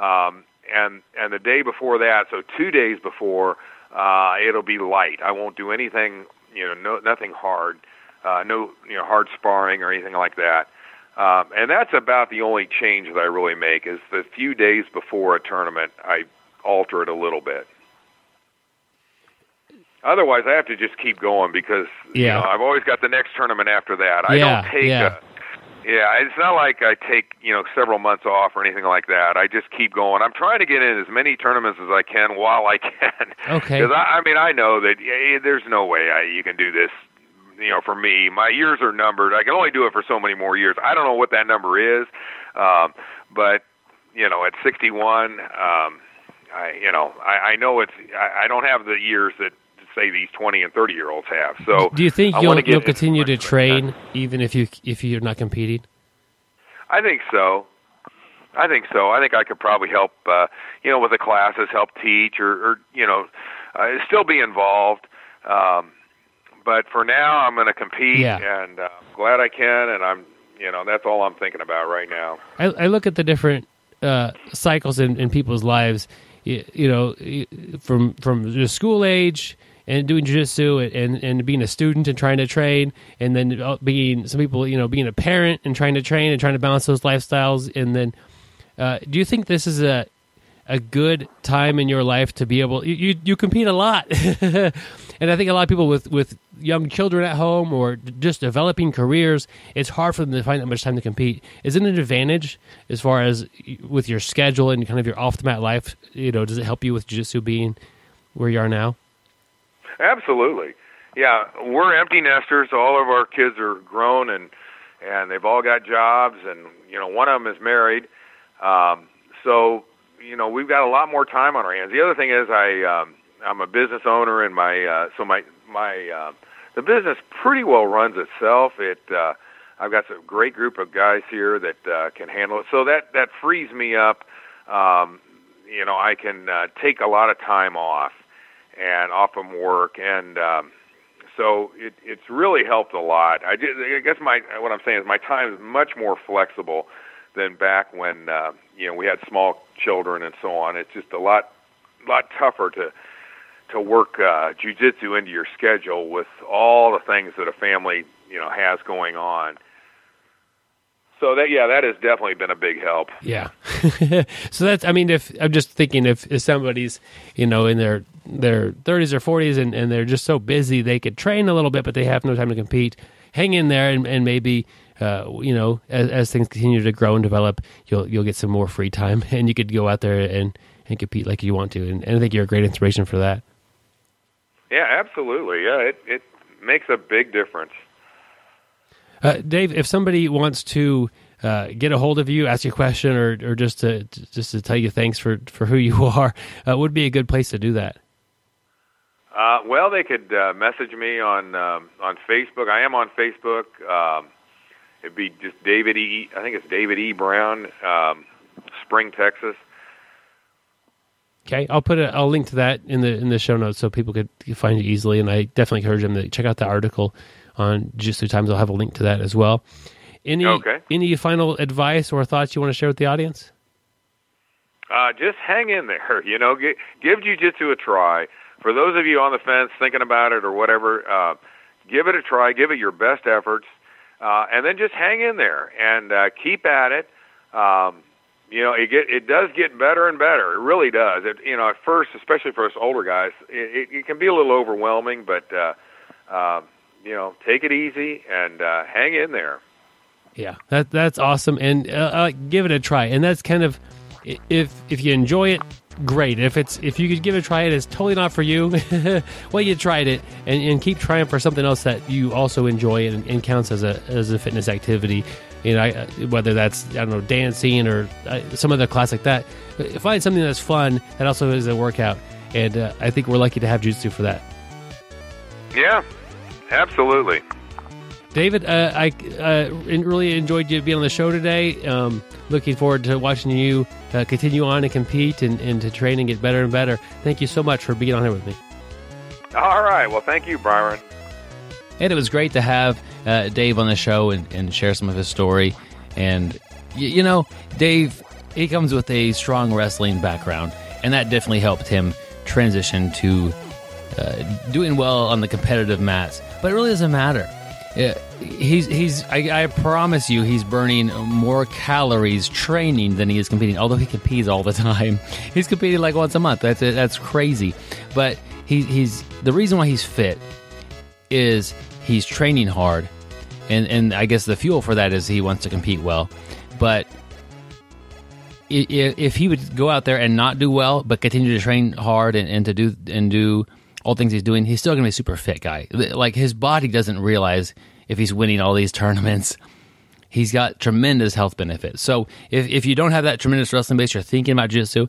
um, and and the day before that, so two days before, uh, it'll be light. I won't do anything, you know, no nothing hard, uh, no you know hard sparring or anything like that. Um, and that's about the only change that I really make is the few days before a tournament, I alter it a little bit. Otherwise, I have to just keep going because you know I've always got the next tournament after that. I Yeah, don't take yeah. a, yeah, it's not like I take you know several months off or anything like that. I just keep going. I'm trying to get in as many tournaments as I can while I can. Okay. Because I, I mean, I know that yeah, there's no way I, you can do this. You know, for me, my years are numbered. I can only do it for so many more years. I don't know what that number is, um, but you know, at 61, um, I you know, I, I know it's. I, I don't have the years that say these 20 and 30 year olds have. So Do you think I you'll you'll continue to train even if you if you're not competing? I think so. I think so. I think I could probably help, uh, you know, with the classes, help teach, or, or you know, uh, still be involved. Um, but for now, I'm going to compete, Yeah. and uh, I'm glad I can. And I'm, you know, that's all I'm thinking about right now. I, I look at the different uh, cycles in, in people's lives. You, you know, from from the school age and doing jiu-jitsu and, and, and being a student and trying to train and then uh, being some people you know being a parent and trying to train and trying to balance those lifestyles and then uh, do you think this is a a good time in your life to be able you you, compete a lot and i think a lot of people with with young children at home or just developing careers it's hard for them to find that much time to compete is it an advantage as far as with your schedule and kind of your off the mat life you know does it help you with jiu-jitsu being where you are now Absolutely. Yeah, we're empty nesters. All of our kids are grown and and they've all got jobs and you know one of them is married. Um so, you know, we've got a lot more time on our hands. The other thing is I um I'm a business owner and my uh so my my uh the business pretty well runs itself. It uh I've got a great group of guys here that uh can handle it. So that that frees me up um you know, I can uh, take a lot of time off and off from work and um so it it's really helped a lot i did i guess my what i'm saying is my time is much more flexible than back when uh, you know we had small children and so on. It's just a lot lot tougher to to work uh, jujitsu into your schedule with all the things that a family you know has going on. So that yeah, that has definitely been a big help. Yeah. so that's I mean if I'm just thinking if, if somebody's, you know, in their their 30s or 40s and, and they're just so busy they could train a little bit but they have no time to compete, hang in there and, and maybe uh, you know, as, as things continue to grow and develop, you'll you'll get some more free time and you could go out there and, and compete like you want to. And, and I think you're a great inspiration for that. Yeah, absolutely. Yeah, it it makes a big difference. Uh, Dave, if somebody wants to uh, get a hold of you, ask you a question, or, or just to just to tell you thanks for, for who you are, uh, would be a good place to do that. Uh, well, they could uh, message me on um, on Facebook. I am on Facebook. Um, it'd be just David E. I think it's David E. Brown, um, Spring, Texas. Okay, I'll put a I'll link to that in the in the show notes so people could find you easily. And I definitely encourage them to check out the article on Jiu-Jitsu Times. I'll have a link to that as well. Any okay. any final advice or thoughts you want to share with the audience? Uh, just hang in there. You know, give, give jujitsu a try. For those of you on the fence thinking about it or whatever, uh, give it a try. Give it your best efforts, uh, and then just hang in there and uh, keep at it. Um, you know, it get it does get better and better. It really does. It, you know, at first, especially for us older guys, it, it, it can be a little overwhelming, but uh, uh, you know, take it easy and uh, hang in there. Yeah, that that's awesome, and uh, uh, give it a try. And that's kind of if if you enjoy it, great. If it's if you could give it a try, it is totally not for you. well, you tried it, and, and keep trying for something else that you also enjoy and, and counts as a as a fitness activity. You know, I, uh, whether that's I don't know dancing or uh, some other class like that. Find something that's fun that also is a workout, and uh, I think we're lucky to have jiu-jitsu for that. Yeah, absolutely. David, uh, I uh, really enjoyed you being on the show today. Um, looking forward to watching you uh, continue on and compete and, and, to train and get better and better. Thank you so much for being on here with me. All right. Well, thank you, Byron. And it was great to have uh, Dave on the show and, and, share some of his story. And, y- you know, Dave, he comes with a strong wrestling background, and that definitely helped him transition to uh, doing well on the competitive mats. But it really doesn't matter he's he's I, I, promise you he's burning more calories training than he is competing although he competes all the time. He's competing like once a month. That's that's crazy. But he, he's the reason why he's fit is he's training hard and and I guess the fuel for that is he wants to compete well. But if he would go out there and not do well but continue to train hard and, and to do and do all things he's doing, he's still going to be a super fit guy. Like his body doesn't realize if he's winning all these tournaments, he's got tremendous health benefits. So if, if you don't have that tremendous wrestling base, you're thinking about jiu-jitsu,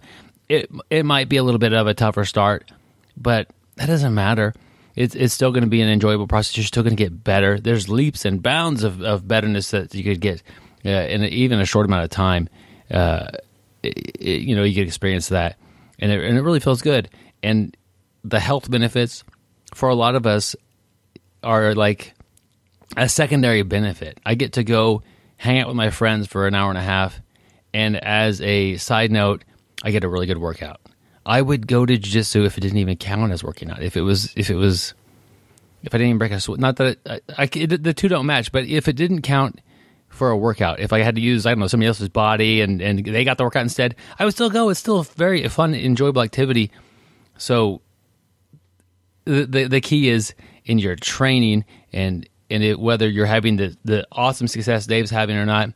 it it might be a little bit of a tougher start, but that doesn't matter. It's it's still going to be an enjoyable process. You're still going to get better. There's leaps and bounds of, of betterness that you could get uh, in even a short amount of time. Uh, it, it, you know, you could experience that, and it, and it really feels good. And the health benefits for a lot of us are like a secondary benefit. I get to go hang out with my friends for an hour and a half, and as a side note, I get a really good workout. I would go to jiu-jitsu if it didn't even count as working out. If it was, if it was, if I didn't even break a sweat, not that I, I, the two don't match, but if it didn't count for a workout, if I had to use, I don't know, somebody else's body and, and they got the workout instead, I would still go. It's still a very fun, enjoyable activity. So the, the, key is in your training and and it, whether you're having the, the awesome success Dave's having or not,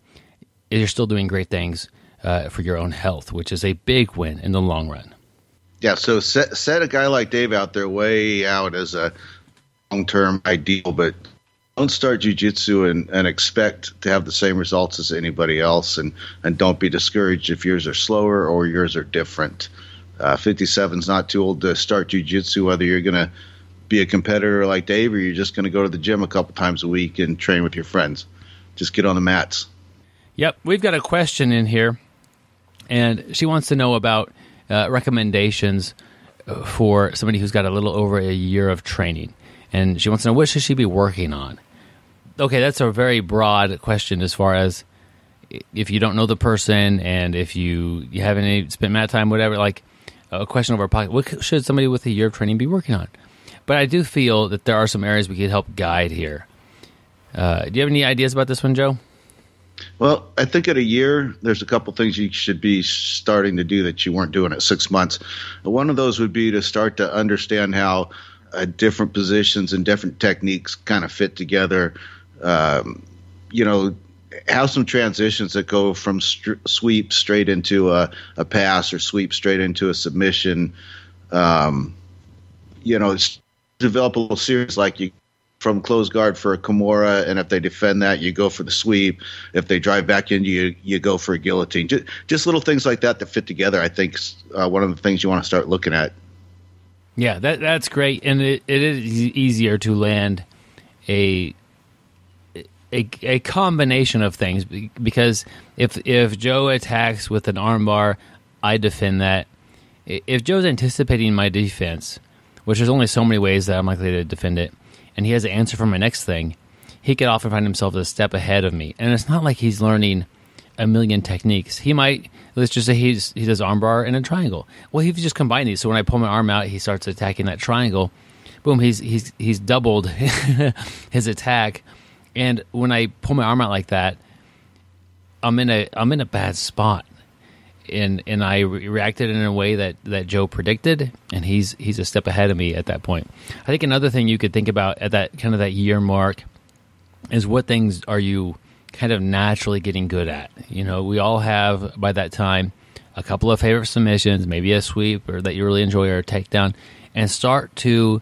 you're still doing great things uh, for your own health, which is a big win in the long run. Yeah, so set set a guy like Dave out there way out as a long term ideal, but don't start jujitsu and, and expect to have the same results as anybody else, and and don't be discouraged if yours are slower or yours are different. Uh, 57 is not too old to start jujitsu, whether you're going to be a competitor like Dave or you're just going to go to the gym a couple times a week and train with your friends. Just get on the mats. Yep. We've got a question in here, and she wants to know about uh, recommendations for somebody who's got a little over a year of training. And she wants to know what should she be working on? Okay, that's a very broad question as far as if you don't know the person and if you you haven't spent mat time, whatever, like a question over a pocket, what should somebody with a year of training be working on? But I do feel that there are some areas we could help guide here. Uh, do you have any ideas about this one, Joe? Well, I think at a year, there's a couple things you should be starting to do that you weren't doing at six months. One of those would be to start to understand how uh, different positions and different techniques kind of fit together. Um, you know, have some transitions that go from st- sweep straight into a, a, pass or sweep straight into a submission. Um, you know, develop a little series like you from close guard for a Kimura, and if they defend that, you go for the sweep. If they drive back in, you you go for a guillotine. Just, just little things like that that fit together. I think uh, one of the things you want to start looking at. Yeah, that that's great, and it, it is easier to land a a, a combination of things because if if Joe attacks with an armbar, I defend that. If Joe's anticipating my defense, which there's only so many ways that I'm likely to defend it, and he has an answer for my next thing, he could often find himself a step ahead of me. And it's not like he's learning a million techniques. He might let's just say he's he does armbar and a triangle. Well, he just combine these. So when I pull my arm out, he starts attacking that triangle. Boom, he's he's he's doubled his attack. And when I pull my arm out like that, I'm in a I'm in a bad spot. And and I re- reacted in a way that, that Joe predicted, and he's he's a step ahead of me at that point. I think another thing you could think about at that kind of that year mark is what things are you kind of naturally getting good at. You know, we all have by that time a couple of favorite submissions, maybe a sweep or that you really enjoy or a takedown, and start to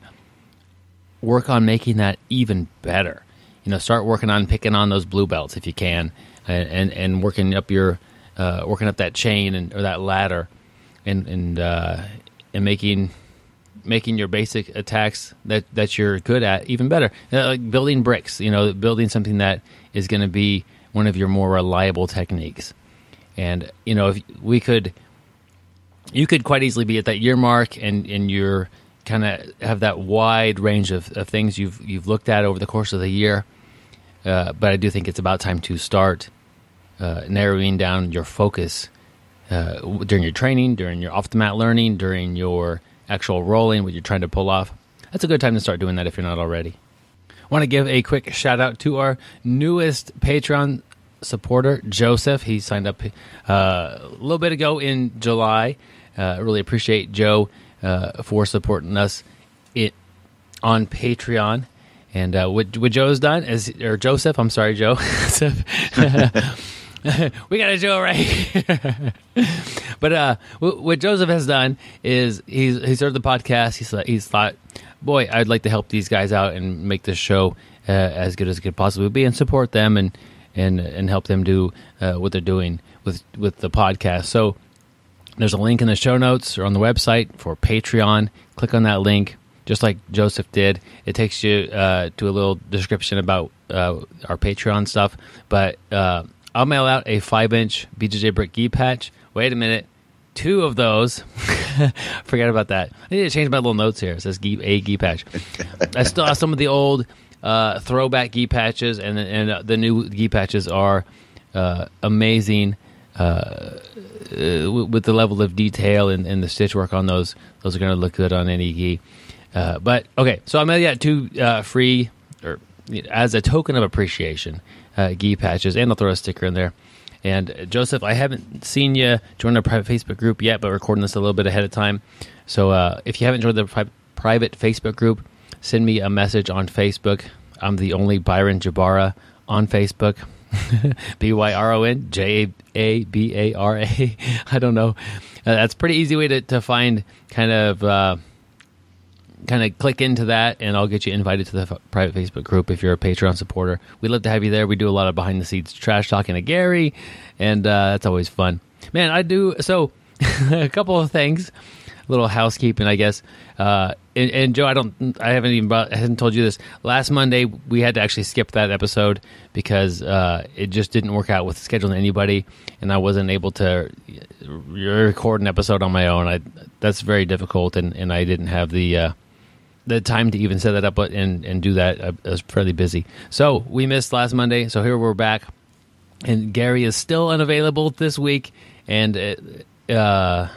work on making that even better. You know, start working on picking on those blue belts if you can, and and, and working up your uh, working up that chain and or that ladder, and and uh, and making making your basic attacks that that you're good at even better. Uh, like building bricks, you know, building something that is going to be one of your more reliable techniques. And you know, if we could, you could quite easily be at that year mark, and and you're kind of have that wide range of, of things you've you've looked at over the course of the year. Uh, but I do think it's about time to start uh, narrowing down your focus uh, during your training, during your off the mat learning, during your actual rolling, what you're trying to pull off. That's a good time to start doing that if you're not already want to give a quick shout out to our newest Patreon supporter, Joseph. He signed up uh, a little bit ago in July. Uh, really appreciate Joe uh, for supporting us it on Patreon. And uh, what, what Joe's done is, or Joseph, I'm sorry, Joe. we got a Joe right. but uh, what Joseph has done is he's he's heard the podcast. He's he's thought boy, I'd like to help these guys out and make this show uh, as good as it could possibly be, and support them and and and help them do uh, what they're doing with with the podcast. So there's a link in the show notes or on the website for Patreon. Click on that link, just like Joseph did. It takes you uh, to a little description about uh, our Patreon stuff. But uh, I'll mail out a five inch BJJ brick gi patch. Wait a minute two of those. Forget about that. I need to change my little notes here. It says gi, a gi patch. I still have some of the old uh, throwback gi patches, and and uh, the new gi patches are uh, amazing uh, uh, with the level of detail and, and, the stitch work on those. Those are going to look good on any gi. Uh, but okay, so I'm gonna get two free or as a token of appreciation gi patches, and I'll throw a sticker in there. And Joseph, I haven't seen you join our private Facebook group yet, but recording this a little bit ahead of time. So uh, if you haven't joined the pri- private Facebook group, send me a message on Facebook. I'm the only Byron Jabara on Facebook. B Y R O N J A B A R A. I don't know. Uh, that's pretty easy way to, to find kind of uh, kind of click into that and I'll get you invited to the f- private Facebook group if you're a Patreon supporter. We'd love to have you there. We do a lot of behind the scenes trash talking to Gary, and uh, that's always fun. Man, I do so a couple of things, a little housekeeping, I guess. Uh, and, and, Joe, I don't, I haven't even, brought, I haven't told you this. Last Monday, we had to actually skip that episode because uh, it just didn't work out with scheduling anybody, and I wasn't able to record an episode on my own. I, that's very difficult, and, and I didn't have the uh, the time to even set that up and, and do that. I was fairly busy. So we missed last Monday. So here we're back. and Gary is still unavailable this week. And uh, uh,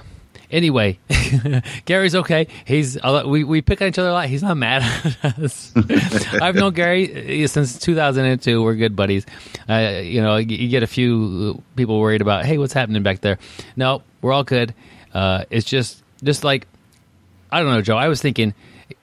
anyway, Gary's okay. He's we we pick on each other a lot. He's not mad at us. I've known Gary uh, since 2002. We're good buddies. Uh, you know, you get a few people worried about, hey, what's happening back there? No, we're all good. Uh, it's just just like I don't know, Joe. I was thinking,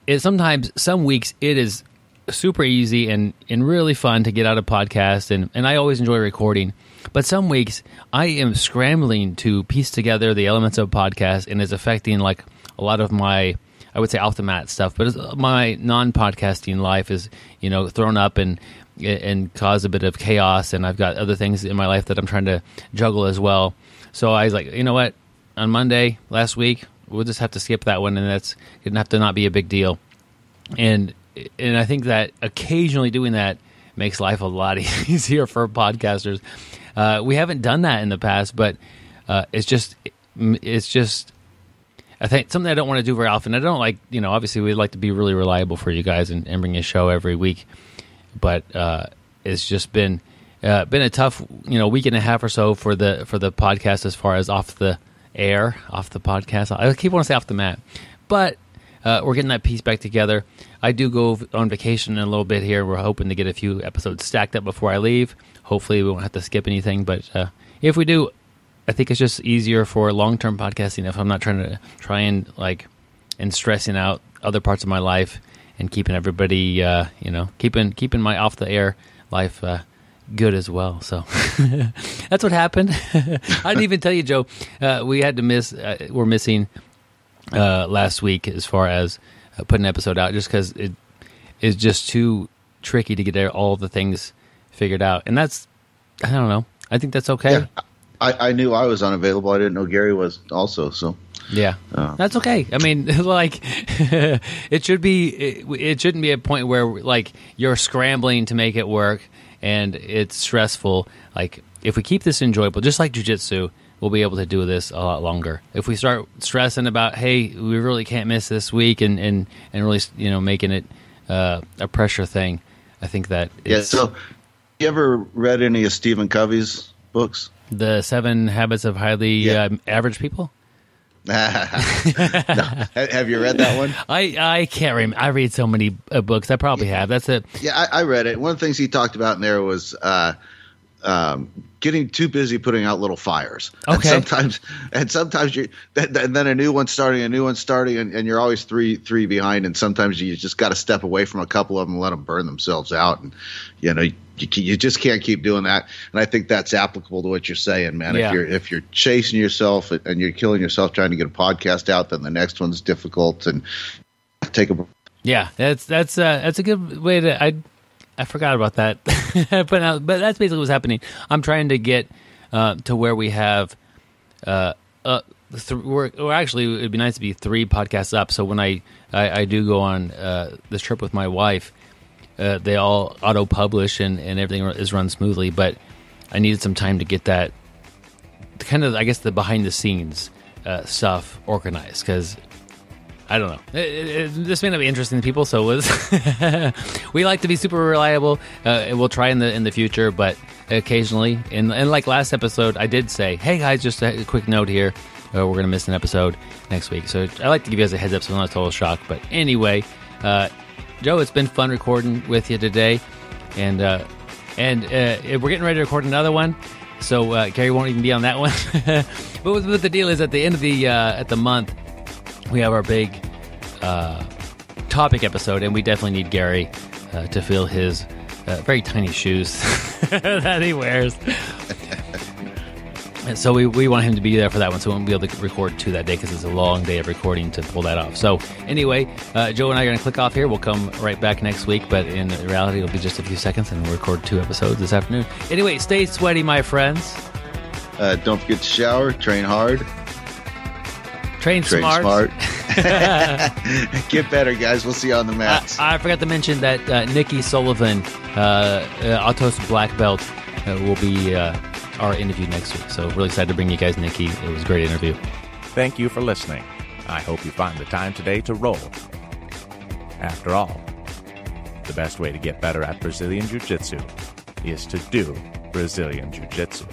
it, sometimes some weeks it is super easy and, and really fun to get out a podcast, and, and I always enjoy recording. But some weeks I am scrambling to piece together the elements of a podcast, and it's affecting like a lot of my, I would say off the mat stuff, but uh, my non podcasting life is you know thrown up and and cause a bit of chaos, and I've got other things in my life that I'm trying to juggle as well. So I was like, you know what? On Monday last week, we'll just have to skip that one, and that's gonna have to not be a big deal. And and I think that occasionally doing that makes life a lot easier for podcasters. Uh, we haven't done that in the past, but uh, it's just it's just I think something I don't want to do very often. I don't like you know obviously we'd like to be really reliable for you guys and, and bring a show every week, but uh, it's just been uh, been a tough you know week and a half or so for the for the podcast as far as off the air off the podcast. I keep wanting to say off the mat, but uh, we're getting that piece back together. I do go on vacation in a little bit here. We're hoping to get a few episodes stacked up before I leave. Hopefully, we won't have to skip anything. But uh, if we do, I think it's just easier for long term podcasting if I'm not trying to try and like and stressing out other parts of my life and keeping everybody, uh, you know, keeping keeping my off the air life uh, good as well. So that's what happened. I didn't even tell you, Joe. Uh, we had to miss. Uh, we're missing uh, last week as far as uh, putting an episode out, just because it is just too tricky to get all the things figured out, and that's I don't know. I think that's okay. Yeah, I, I knew I was unavailable. I didn't know Gary was also. So yeah, uh, that's okay. I mean, like it should be. It, it shouldn't be a point where like you're scrambling to make it work and it's stressful. Like if we keep this enjoyable, just like jujitsu, we'll be able to do this a lot longer. If we start stressing about, hey, we really can't miss this week, and and and really, you know, making it uh, a pressure thing, I think that yeah. So, you ever read any of Stephen Covey's books? The Seven Habits of Highly yeah. uh, Average People. no. Have you read that one? I I can't remember. I read so many uh, books. I probably have. That's it. Yeah, I, I, read it. One of the things he talked about in there was uh, um, getting too busy putting out little fires. Okay. And sometimes, and sometimes you, and then a new one starting, a new one starting, and, and you're always three three behind. And sometimes you just got to step away from a couple of them and let them burn themselves out. And you know, you, you just can't keep doing that. And I think that's applicable to what you're saying, man. Yeah. If you're if you're chasing yourself and you're killing yourself trying to get a podcast out, then the next one's difficult. And take a yeah, that's that's uh, that's a good way to. I I forgot about that. but uh, but that's basically what's happening. I'm trying to get uh, to where we have. Uh, uh, th- we're, or actually, it'd be nice to be three podcasts up. So when I I, I do go on uh, this trip with my wife, uh, they all auto publish and, and everything is run smoothly. But I needed some time to get that kind of I guess the behind the scenes uh, stuff organized because I don't know. It, it, this may not be interesting to people, so we like to be super reliable. Uh, we'll try in the in the future, but occasionally, and, and like last episode, I did say, "Hey guys, just a quick note here, uh, we're gonna miss an episode next week." So I like to give you guys a heads up, so it's not a total shock. But anyway, uh, Joe, it's been fun recording with you today, and uh, and uh, we're getting ready to record another one. So uh, Gary won't even be on that one. but, what the deal is, at the end of the at the month we have our big uh, topic episode, and we definitely need Gary uh, to fill his uh, very tiny shoes that he wears. and so we, we want him to be there for that one, so we won't be able to record two that day because it's a long day of recording to pull that off. So anyway, uh, Joe and I are going to click off here. We'll come right back next week, but in reality, it'll be just a few seconds, and we'll record two episodes this afternoon. Anyway, stay sweaty, my friends. Uh, don't forget to shower, train hard, Train, Train smart. smart. Get better, guys. We'll see you on the mats. I, I forgot to mention that uh, Nikki Sullivan, uh, uh, Atos Black Belt, uh, will be uh, our interview next week. So really excited to bring you guys Nikki. It was a great interview. Thank you for listening. I hope you find the time today to roll. After all, the best way to get better at Brazilian Jiu Jitsu is to do Brazilian Jiu Jitsu.